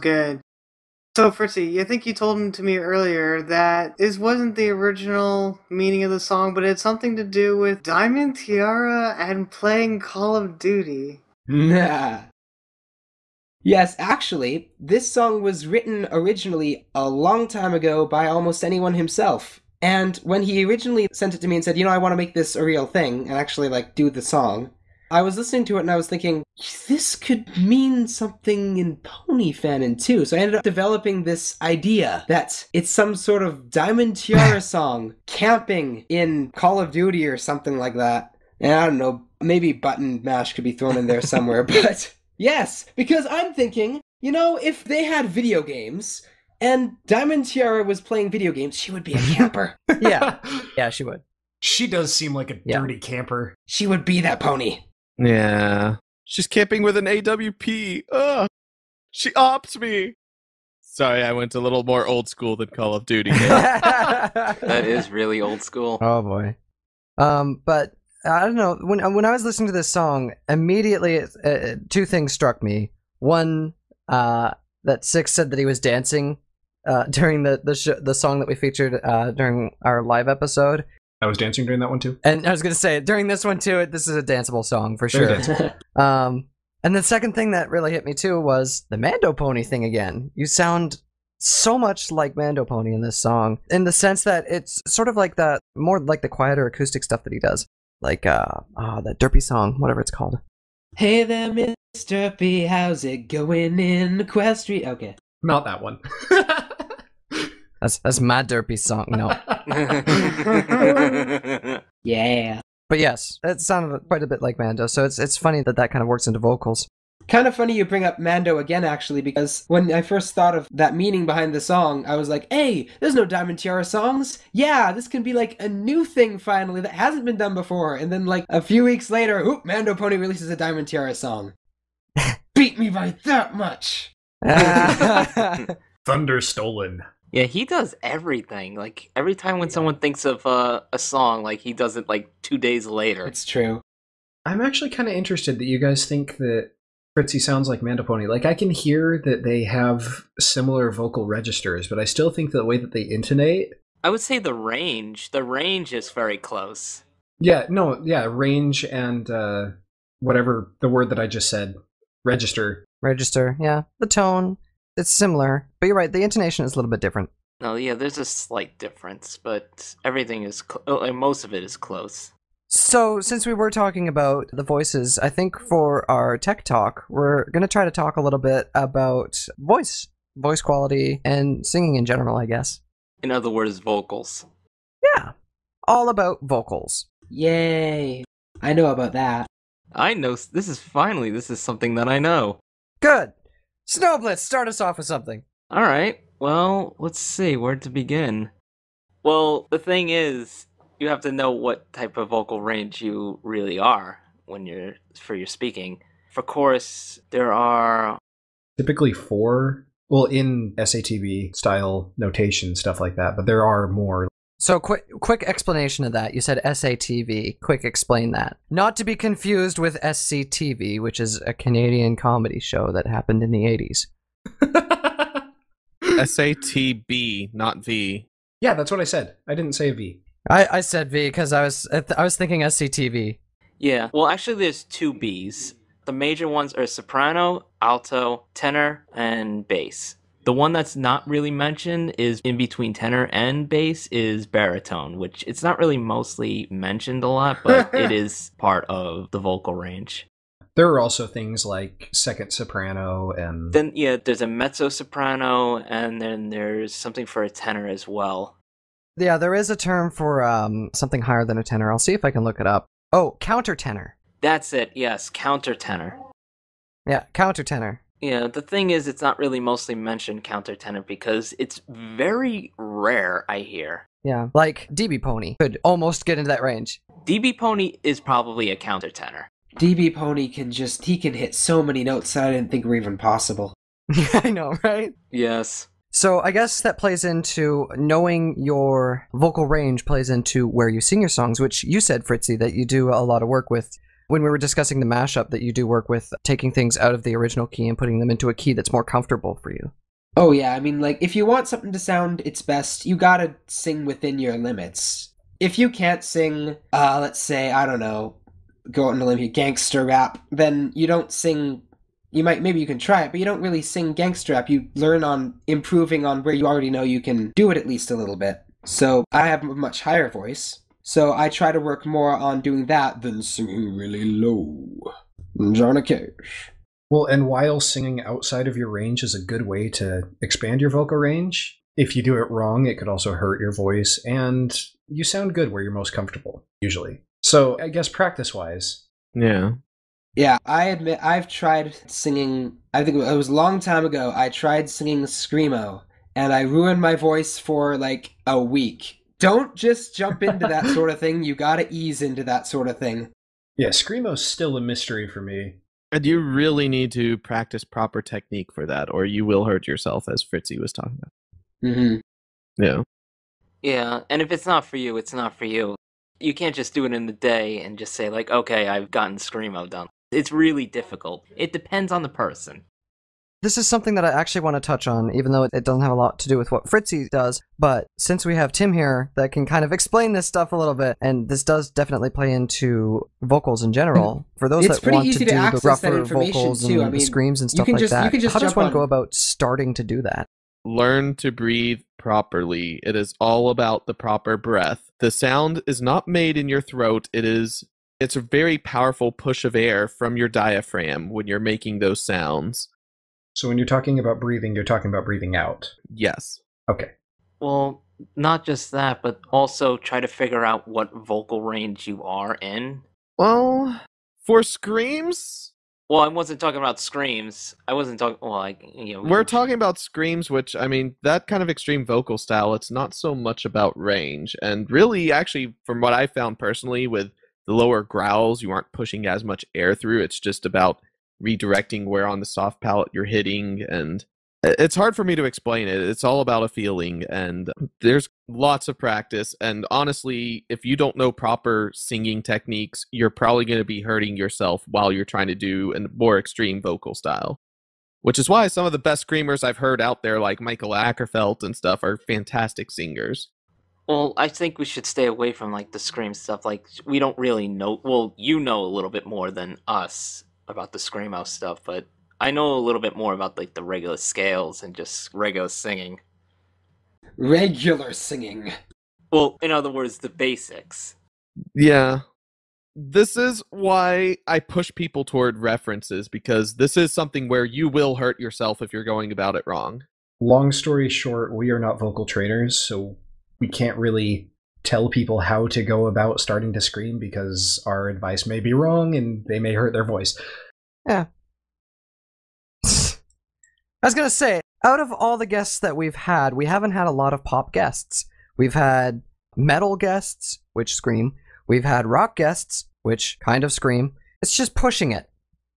Good. So, Fritzy, I think you told him to me earlier that this wasn't the original meaning of the song, but it's something to do with Diamond Tiara and playing Call of Duty. Nah. Yes, actually, this song was written originally a long time ago by almost anyone himself. And when he originally sent it to me and said, you know, I want to make this a real thing and actually, like, do the song, I was listening to it and I was thinking, this could mean something in Pony Fanon too. So I ended up developing this idea that it's some sort of Diamond Tiara song camping in Call of Duty or something like that. And I don't know, maybe Button Mash could be thrown in there somewhere, but yes, because I'm thinking, you know, if they had video games and Diamond Tiara was playing video games, she would be a camper. Yeah, yeah, she would. She does seem like a Yeah. dirty camper. she would be that pony. Yeah. She's camping with an AWP. Ugh. She opts me. Sorry, I went a little more old school than Call of Duty. That is really old school. Oh boy. Um, but I don't know. When when I was listening to this song, immediately uh, two things struck me. One, uh, that Six said that he was dancing uh, during the the sh- the song that we featured uh, during our live episode, I was dancing during that one too. and I was gonna say during this one too. This is a danceable song for sure. danceable. Um, and the second thing that really hit me too was the Mando Pony thing again. You sound so much like Mando Pony in this song, in the sense that it's sort of like that, more like the quieter acoustic stuff that he does, like uh, ah, that derpy song, whatever it's called. Hey there, Mr. P, how's it going in Equestria? Okay. Not that one. That's that's my derpy song. No, Yeah. but yes, it sounded quite a bit like Mando. So it's it's funny that that kind of works into vocals. Kind of funny you bring up Mando again, actually, because when I first thought of that meaning behind the song, I was like, hey, there's no Diamond Tiara songs. Yeah, this can be like a new thing finally that hasn't been done before. And then, like, a few weeks later, oop, Mando Pony releases a Diamond Tiara song. Beat me by that much. Thunder stolen. Yeah, he does everything. Like every time when someone thinks of uh, a song, like he does it like two days later. It's true. I'm actually kind of interested that you guys think that Fritzy sounds like Mando Pony. Like I can hear that they have similar vocal registers, but I still think the way that they intonate. I would say the range. The range is very close. Yeah, no, yeah, range and uh, whatever the word that I just said, register. Register, yeah. The tone, it's similar, but you're right. The intonation is a little bit different. No, yeah, there's a slight difference, but everything is cl- oh, most of it is close. So, since we were talking about the voices, I think for our tech talk, we're going to try to talk a little bit about voice, voice quality, and singing in general, I guess. In other words, vocals. Yeah. All about vocals. Yay. I know about that. I know this is finally this is something that I know. Good. Snowblitz, start us off with something. All right. Well, let's see where to begin. Well, the thing is, you have to know what type of vocal range you really are when you're for your speaking. For chorus, there are Typically four, well, in SATB style notation, stuff like that, but there are more. So, quick, quick explanation of that. You said SATV. Quick explain that. Not to be confused with SCTV, which is a Canadian comedy show that happened in the 80s. S A T B, not V. yeah, that's what I said. I didn't say V. I, I said V because I was I was thinking SCTV. yeah. Well, actually, there's two Bs. The major ones are soprano, alto, tenor, and bass. The one that's not really mentioned is in between tenor and bass is baritone, which it's not really mostly mentioned a lot, but it is part of the vocal range. There are also things like second soprano and Then yeah, there's a mezzo soprano, and then there's something for a tenor as well. Yeah, there is a term for um, something higher than a tenor. I'll see if I can look it up. Oh, countertenor. That's it. Yes, countertenor. Yeah, countertenor. Yeah, the thing is, it's not really mostly mentioned countertenor because it's very rare. I hear Yeah, like DB Pony could almost get into that range. DB Pony is probably a countertenor. DB Pony can just, he can hit so many notes that I didn't think were even possible. I know, right? Yes. So I guess that plays into knowing your vocal range plays into where you sing your songs, which you said, Fritzy, that you do a lot of work with. When we were discussing the mashup, that you do work with taking things out of the original key and putting them into a key that's more comfortable for you. Oh yeah, I mean, like, if you want something to sound its best, you gotta sing within your limits. If you can't sing, uh, let's say, I don't know, go out on a limb here, gangster rap, then you don't sing. You might, maybe you can try it, but you don't really sing gangster rap. You learn on improving on where you already know you can do it at least a little bit. So I have a much higher voice, so I try to work more on doing that than singing really low. Johnny Cash. Well, and while singing outside of your range is a good way to expand your vocal range, if you do it wrong, it could also hurt your voice, and you sound good where you're most comfortable, usually. So, I guess practice wise, Yeah. Yeah, I admit I've tried singing. I think it was a long time ago. I tried singing screamo, and I ruined my voice for like a week. Don't just jump into that sort of thing. You gotta ease into that sort of thing. yeah, Screamo's still a mystery for me. And you really need to practice proper technique for that, or you will hurt yourself, as Fritzy was talking about. Mm-hmm. Yeah. Yeah, and if it's not for you, it's not for you. You can't just do it in the day and just say like, "Okay, I've gotten screamo done." It's really difficult. It depends on the person. This is something that I actually want to touch on, even though it doesn't have a lot to do with what Fritzy does. But since we have Tim here that can kind of explain this stuff a little bit, and this does definitely play into vocals in general. Mm. For those It's that pretty want easy to to do the access that rougher information, vocals too. and I the mean, screams and you stuff can like just- you that, can just how does jump one on- go about starting to do that? Learn to breathe properly. It is all about the proper breath. The sound is not made in your throat. It is it's a very powerful push of air from your diaphragm when you're making those sounds. So when you're talking about breathing, you're talking about breathing out. Yes. Okay. Well, not just that, but also try to figure out what vocal range you are in. Well, for screams, Well, I wasn't talking about screams. I wasn't talking. Well, like you know, we we're talking about screams, which I mean, that kind of extreme vocal style, it's not so much about range. And really, actually, from what I found personally, with the lower growls, you aren't pushing as much air through. It's just about redirecting where on the soft palate you're hitting. And it's hard for me to explain it. It's all about a feeling. And there's lots of practice. And honestly, if you don't know proper singing techniques, you're probably going to be hurting yourself while you're trying to do a more extreme vocal style which is why some of the best screamers I've heard out there, like Mikael Åkerfeldt and stuff, are fantastic singers. Well, I think we should stay away from like the scream stuff. Like we don't really know. Well, you know a little bit more than us about the screamo stuff, but I know a little bit more about like the regular scales and just regular singing. Regular singing. Well, in other words, the basics. Yeah. This is why I push people toward references because this is something where you will hurt yourself if you're going about it wrong. Long story short, we are not vocal trainers, so we can't really tell people how to go about starting to scream because our advice may be wrong and they may hurt their voice. Yeah. I was gonna say, out of all the guests that we've had, we haven't had a lot of pop guests. We've had metal guests, which scream. We've had rock guests, which kind of scream. It's just pushing it.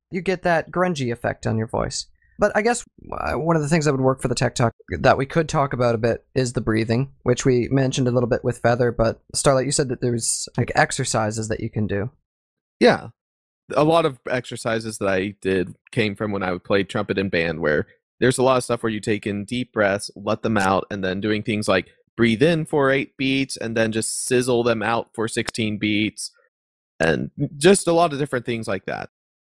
You get that grungy effect on your voice. But I guess uh, one of the things that would work for the tech talk that we could talk about a bit is the breathing, which we mentioned a little bit with Feather. But Starlight, you said that there's like exercises that you can do. Yeah. A lot of exercises that I did came from when I played trumpet in band, where there's a lot of stuff where you take in deep breaths, let them out, and then doing things like breathe in for eight beats and then just sizzle them out for 16 beats, and just a lot of different things like that.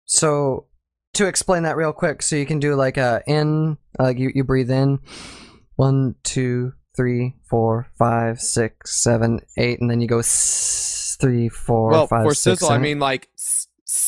So to explain that real quick, so you can do like a in, like you, you breathe in, one, two, three, four, five, six, seven, eight, and then you go s- three, four, well, five, for six, sizzle, I mean like.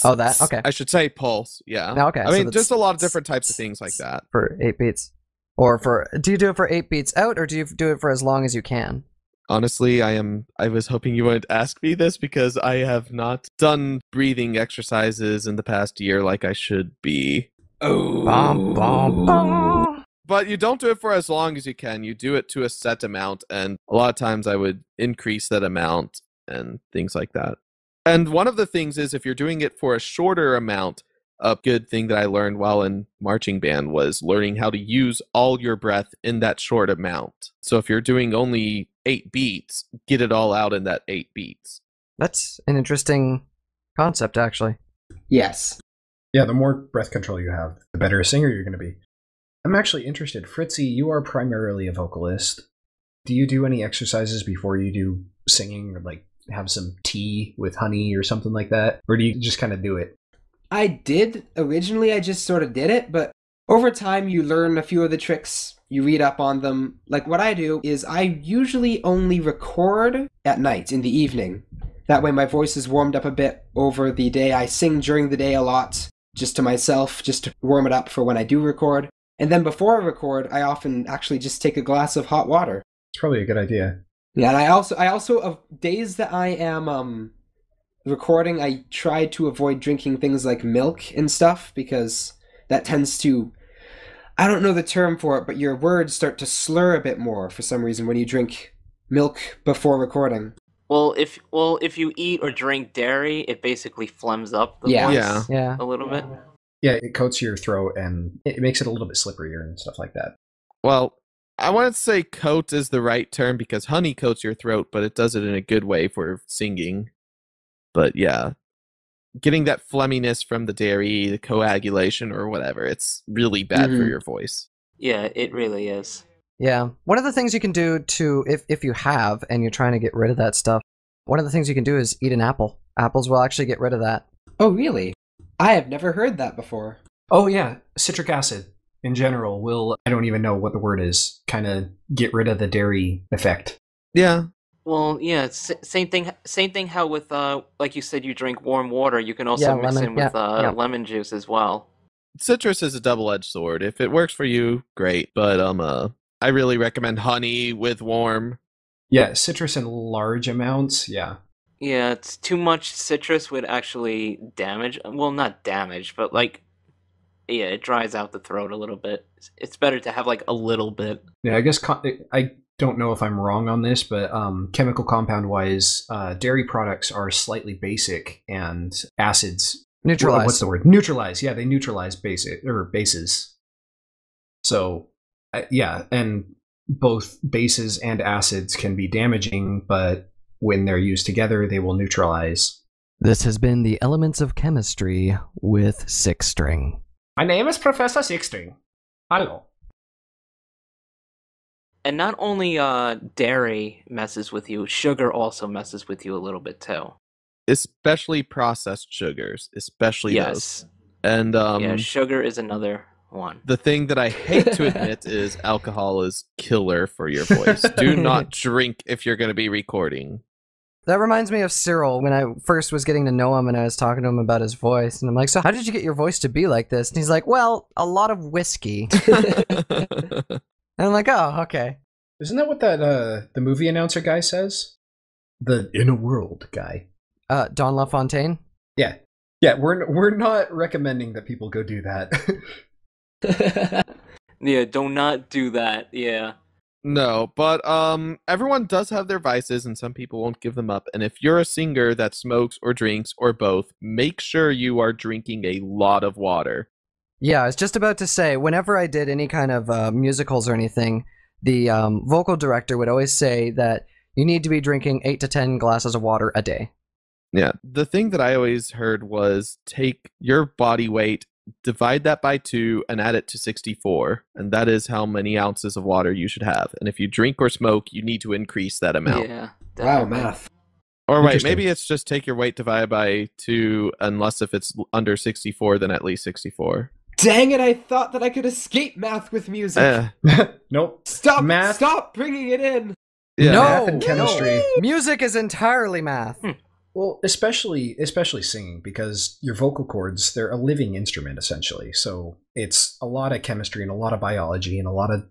Oh, that? Okay. I should say pulse. Yeah. Okay, I mean, just a lot of different types of things like that. for eight beats, or for do you do it for eight beats out, or do you do it for as long as you can? Honestly, I am. I was hoping you wouldn't ask me this because I have not done breathing exercises in the past year like I should be. Oh. Bum, bum, bum. But you don't do it for as long as you can. You do it to a set amount, and a lot of times I would increase that amount and things like that. And one of the things is if you're doing it for a shorter amount, a good thing that I learned while in marching band was learning how to use all your breath in that short amount. So if you're doing only eight beats, get it all out in that eight beats. That's an interesting concept, actually. Yes. Yeah, the more breath control you have, the better a singer you're going to be. I'm actually interested. Fritzy, you are primarily a vocalist. Do you do any exercises before you do singing or like have some tea with honey or something like that? Or do you just kind of do it? I did originally. I just sort of did it, but over time you learn a few of the tricks. You read up on them. Like what I do is I usually only record at night in the evening. That way my voice is warmed up a bit over the day. I sing during the day a lot, just to myself, just to warm it up for when I do record. And then before I record, I often actually just take a glass of hot water. It's probably a good idea. Yeah, and I also I also of days that I am um recording, I try to avoid drinking things like milk and stuff because that tends to I don't know the term for it, but your words start to slur a bit more for some reason when you drink milk before recording. Well, if well if you eat or drink dairy, it basically phlegms up the Yeah. voice Yeah. Yeah. a little bit. Yeah, it coats your throat and it makes it a little bit slipperier and stuff like that. Well, I want to say coat is the right term because honey coats your throat, but it does it in a good way for singing. But yeah, getting that phlegminess from the dairy, the coagulation, or whatever, it's really bad for Mhm. your voice. Yeah, it really is. Yeah. One of the things you can do to, if, if you have and you're trying to get rid of that stuff, one of the things you can do is eat an apple. Apples will actually get rid of that. Oh, really? I have never heard that before. Oh yeah, citric acid in general will I don't even know what the word is, kind of get rid of the dairy effect. Yeah, Well, yeah, it's same thing. Same thing. How with uh, like you said, you drink warm water. You can also Yeah, mix lemon, in with yeah, uh, yeah. lemon juice as well. citrus is a double-edged sword. If it works for you, great. But um, uh, I really recommend honey with warm. Yeah, citrus in large amounts, yeah. Yeah, it's too much citrus would actually damage. Well, not damage, but like, yeah, it dries out the throat a little bit. It's- It's better to have like a little bit. Yeah, I guess co- I don't know if I'm wrong on this, but um, chemical compound wise, uh, dairy products are slightly basic and acids Neutralize. What's the word? Neutralize. Yeah, they neutralize basic or bases. So, uh, yeah, and both bases and acids can be damaging, but when they're used together, they will neutralize. This has been the Elements of Chemistry with Six String. My name is Professor Six String. Hello. And not only uh, dairy messes with you, sugar also messes with you a little bit too. especially processed sugars, especially those. yes. And um, yeah, sugar is another one. the thing that I hate to admit is alcohol is killer for your voice. Do not drink if you're going to be recording. That reminds me of Cyril when I first was getting to know him and I was talking to him about his voice. And I'm like, So, how did you get your voice to be like this? And he's like, Well, a lot of whiskey. And I'm like, Oh, okay. Isn't that what that uh the movie announcer guy says? The in a world guy. Uh, Don LaFontaine? Yeah. Yeah, we're we're not recommending that people go do that. Yeah, do not do that. Yeah. no, but um, everyone does have their vices, and some people won't give them up. And if you're a singer that smokes or drinks or both, make sure you are drinking a lot of water. Yeah, I was just about to say, whenever I did any kind of uh, musicals or anything, the um, vocal director would always say that you need to be drinking eight to ten glasses of water a day. Yeah. The thing that I always heard was take your body weight, divide that by two, and add it to 64. And that is how many ounces of water you should have. And if you drink or smoke, you need to increase that amount. Yeah. wow, math. Or wait, maybe it's just take your weight divided by two, unless if it's under 64, then at least 64. Dang it, I thought that I could escape math with music. Eh, nope. stop, math- stop bringing it in. yeah. No, Math and no. chemistry. Music is entirely math. Well, especially especially singing because your vocal cords they're a living instrument essentially. So it's a lot of chemistry and a lot of biology and a lot of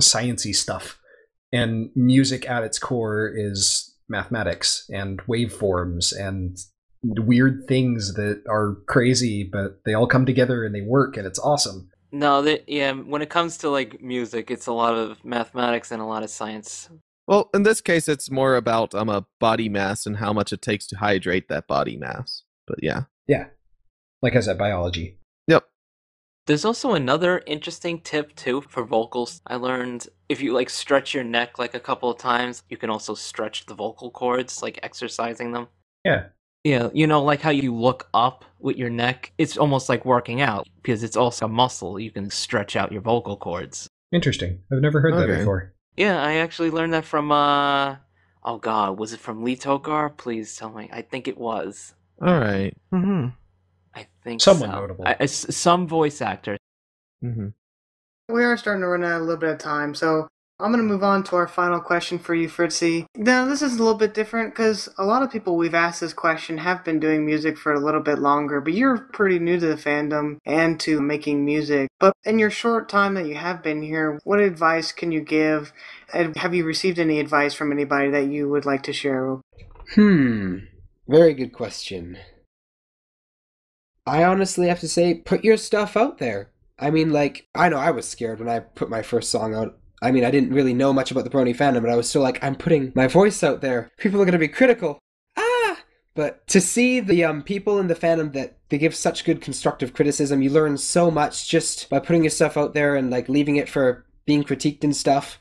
sciency stuff. And music at its core is mathematics and waveforms and weird things that are crazy, but they all come together and they work and it's awesome. No, that yeah. When it comes to like music, it's a lot of mathematics and a lot of science. Well, in this case, it's more about um, a body mass and how much it takes to hydrate that body mass. But yeah. Yeah. Like I said, biology. Yep. There's also another interesting tip too for vocals. I learned if you like stretch your neck like a couple of times, you can also stretch the vocal cords, like exercising them. Yeah. Yeah, you know, like how you look up with your neck. It's almost like working out because it's also a muscle. You can stretch out your vocal cords. Interesting. I've never heard that before. Yeah, I actually learned that from uh oh god, was it from Lee Tockar? Please tell me. I think it was. All right. hmm I think Someone so. notable. I- I- s- some voice actor. hmm We are starting to run out a little bit of time, so I'm going to move on to our final question for you, Fritzy. Now, this is a little bit different because a lot of people we've asked this question have been doing music for a little bit longer, but you're pretty new to the fandom and to making music. But in your short time that you have been here, what advice can you give? And have you received any advice from anybody that you would like to share? Hmm. Very good question. I honestly have to say, put your stuff out there. I mean, like, I know I was scared when I put my first song out. I mean, I didn't really know much about the Brony fandom, but I was still like, I'm putting my voice out there. People are going to be critical. Ah! But to see the um, people in the fandom that they give such good constructive criticism, you learn so much just by putting your stuff out there and like leaving it for being critiqued and stuff.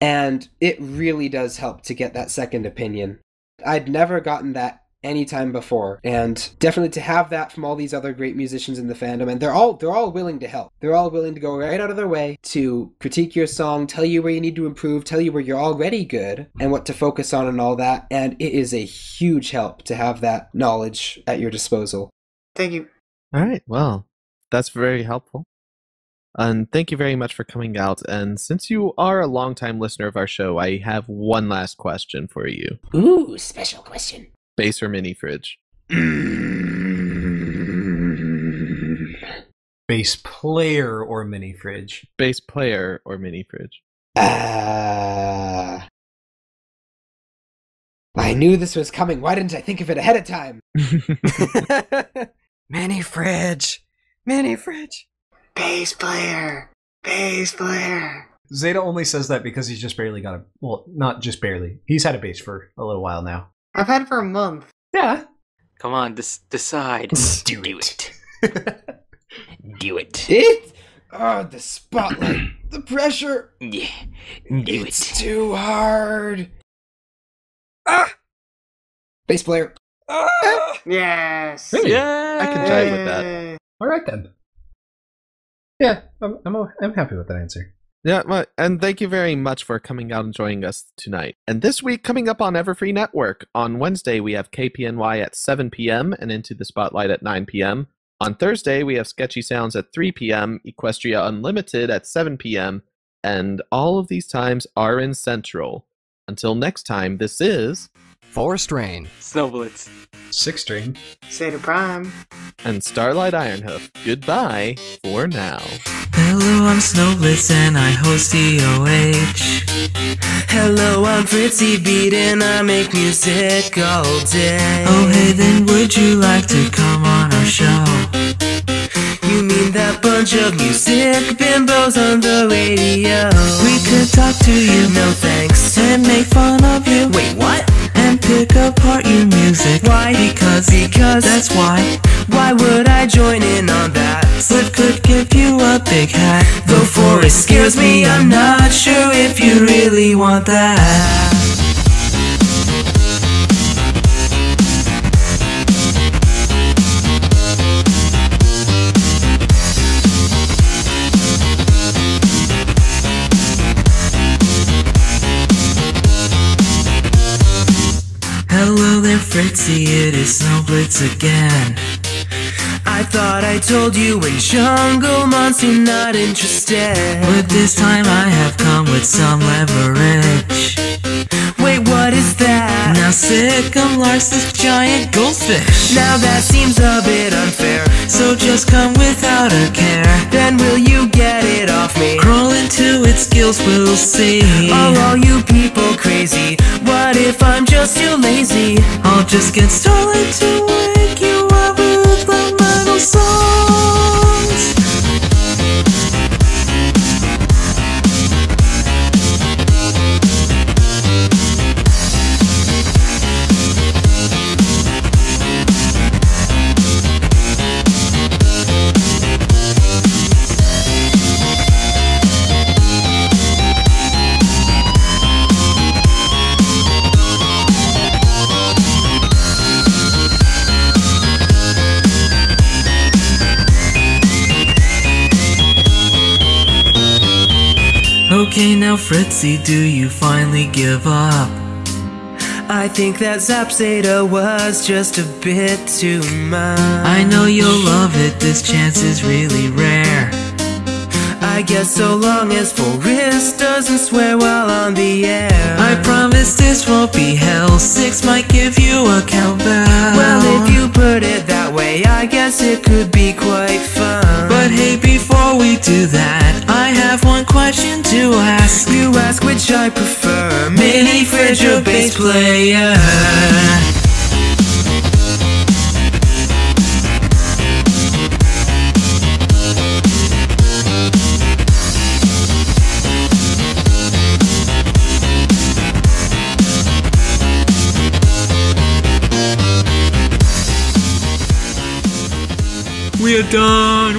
And it really does help to get that second opinion. I'd never gotten that anytime before and definitely to have that from all these other great musicians in the fandom and they're all they're all willing to help they're all willing to go right out of their way to critique your song tell you where you need to improve tell you where you're already good and what to focus on and all that and it is a huge help to have that knowledge at your disposal Thank you. All right. Well, that's very helpful. And thank you very much for coming out. And since you are a longtime listener of our show, I have one last question for you. ooh special question Bass or mini fridge? Bass player or mini fridge? Bass player or mini fridge? Ah. I knew this was coming. Why didn't I think of it ahead of time? Mini fridge. Mini fridge. Bass player. Bass player. Zeta only says that because he's just barely got a. Well, not just barely. He's had a bass for a little while now. I've had it for a month. Yeah. Come on, des- decide. Do it. Do it. It? Oh, the spotlight. the pressure. Yeah. Do it's too hard. Ah! Bass player. Ah! Yes. Really? Yeah. I can jive with that. All right then. Yeah, I'm I'm, I'm happy with that answer. Yeah, well, and thank you very much for coming out and joining us tonight. And this week, coming up on Everfree Network, on Wednesday, we have KPNY at 7 p.m. and Into the Spotlight at 9 p.m. On Thursday, we have Sketchy Sounds at 3 p.m., Equestria Unlimited at 7 p.m., and all of these times are in Central. Until next time, this is Forest Rain. Snowblitz. Six string. Say to Prime. and Starlight Ironhoof. Goodbye for now. Hello, I'm Snowblitz and I host EOH. Hello, I'm FritzyBeat and I make music all day. Oh, hey, then would you like to come on our show? You mean that bunch of music bimbos on the radio? We could talk to you, no thanks, and make fun of you. Wait, what? And pick apart your music. Why? Because, because that's why. Why would I join in on that? Slip could give you a big hat. Though forest scares me, I'm not sure if you really want that. Fritzy, it is Snowblitz again. I thought I told you in Jungle Monster not interested. But this time I have come with some leverage. Wait, what is that? Now Sick'em Lark's this giant goldfish. Now that seems a bit unfair. So just come without a care. Then will you get it off me? Crawl into its gills, we'll see. Are all you people crazy? What if I'm just too lazy? I'll just get started to wake you up with the metal songs. Okay, now Fritzy, do you finally give up? I think that Zap Zapzeta was just a bit too much. I know you'll love it, this chance is really rare. I guess so long as Forest doesn't swear while on the air. I promise this won't be hell. Six might give you a countdown. Well, if you put it that way, I guess it could be quite fun. But hey, before we do that, I have one question to ask. You ask which I prefer, mini fridge or bass player. Whee!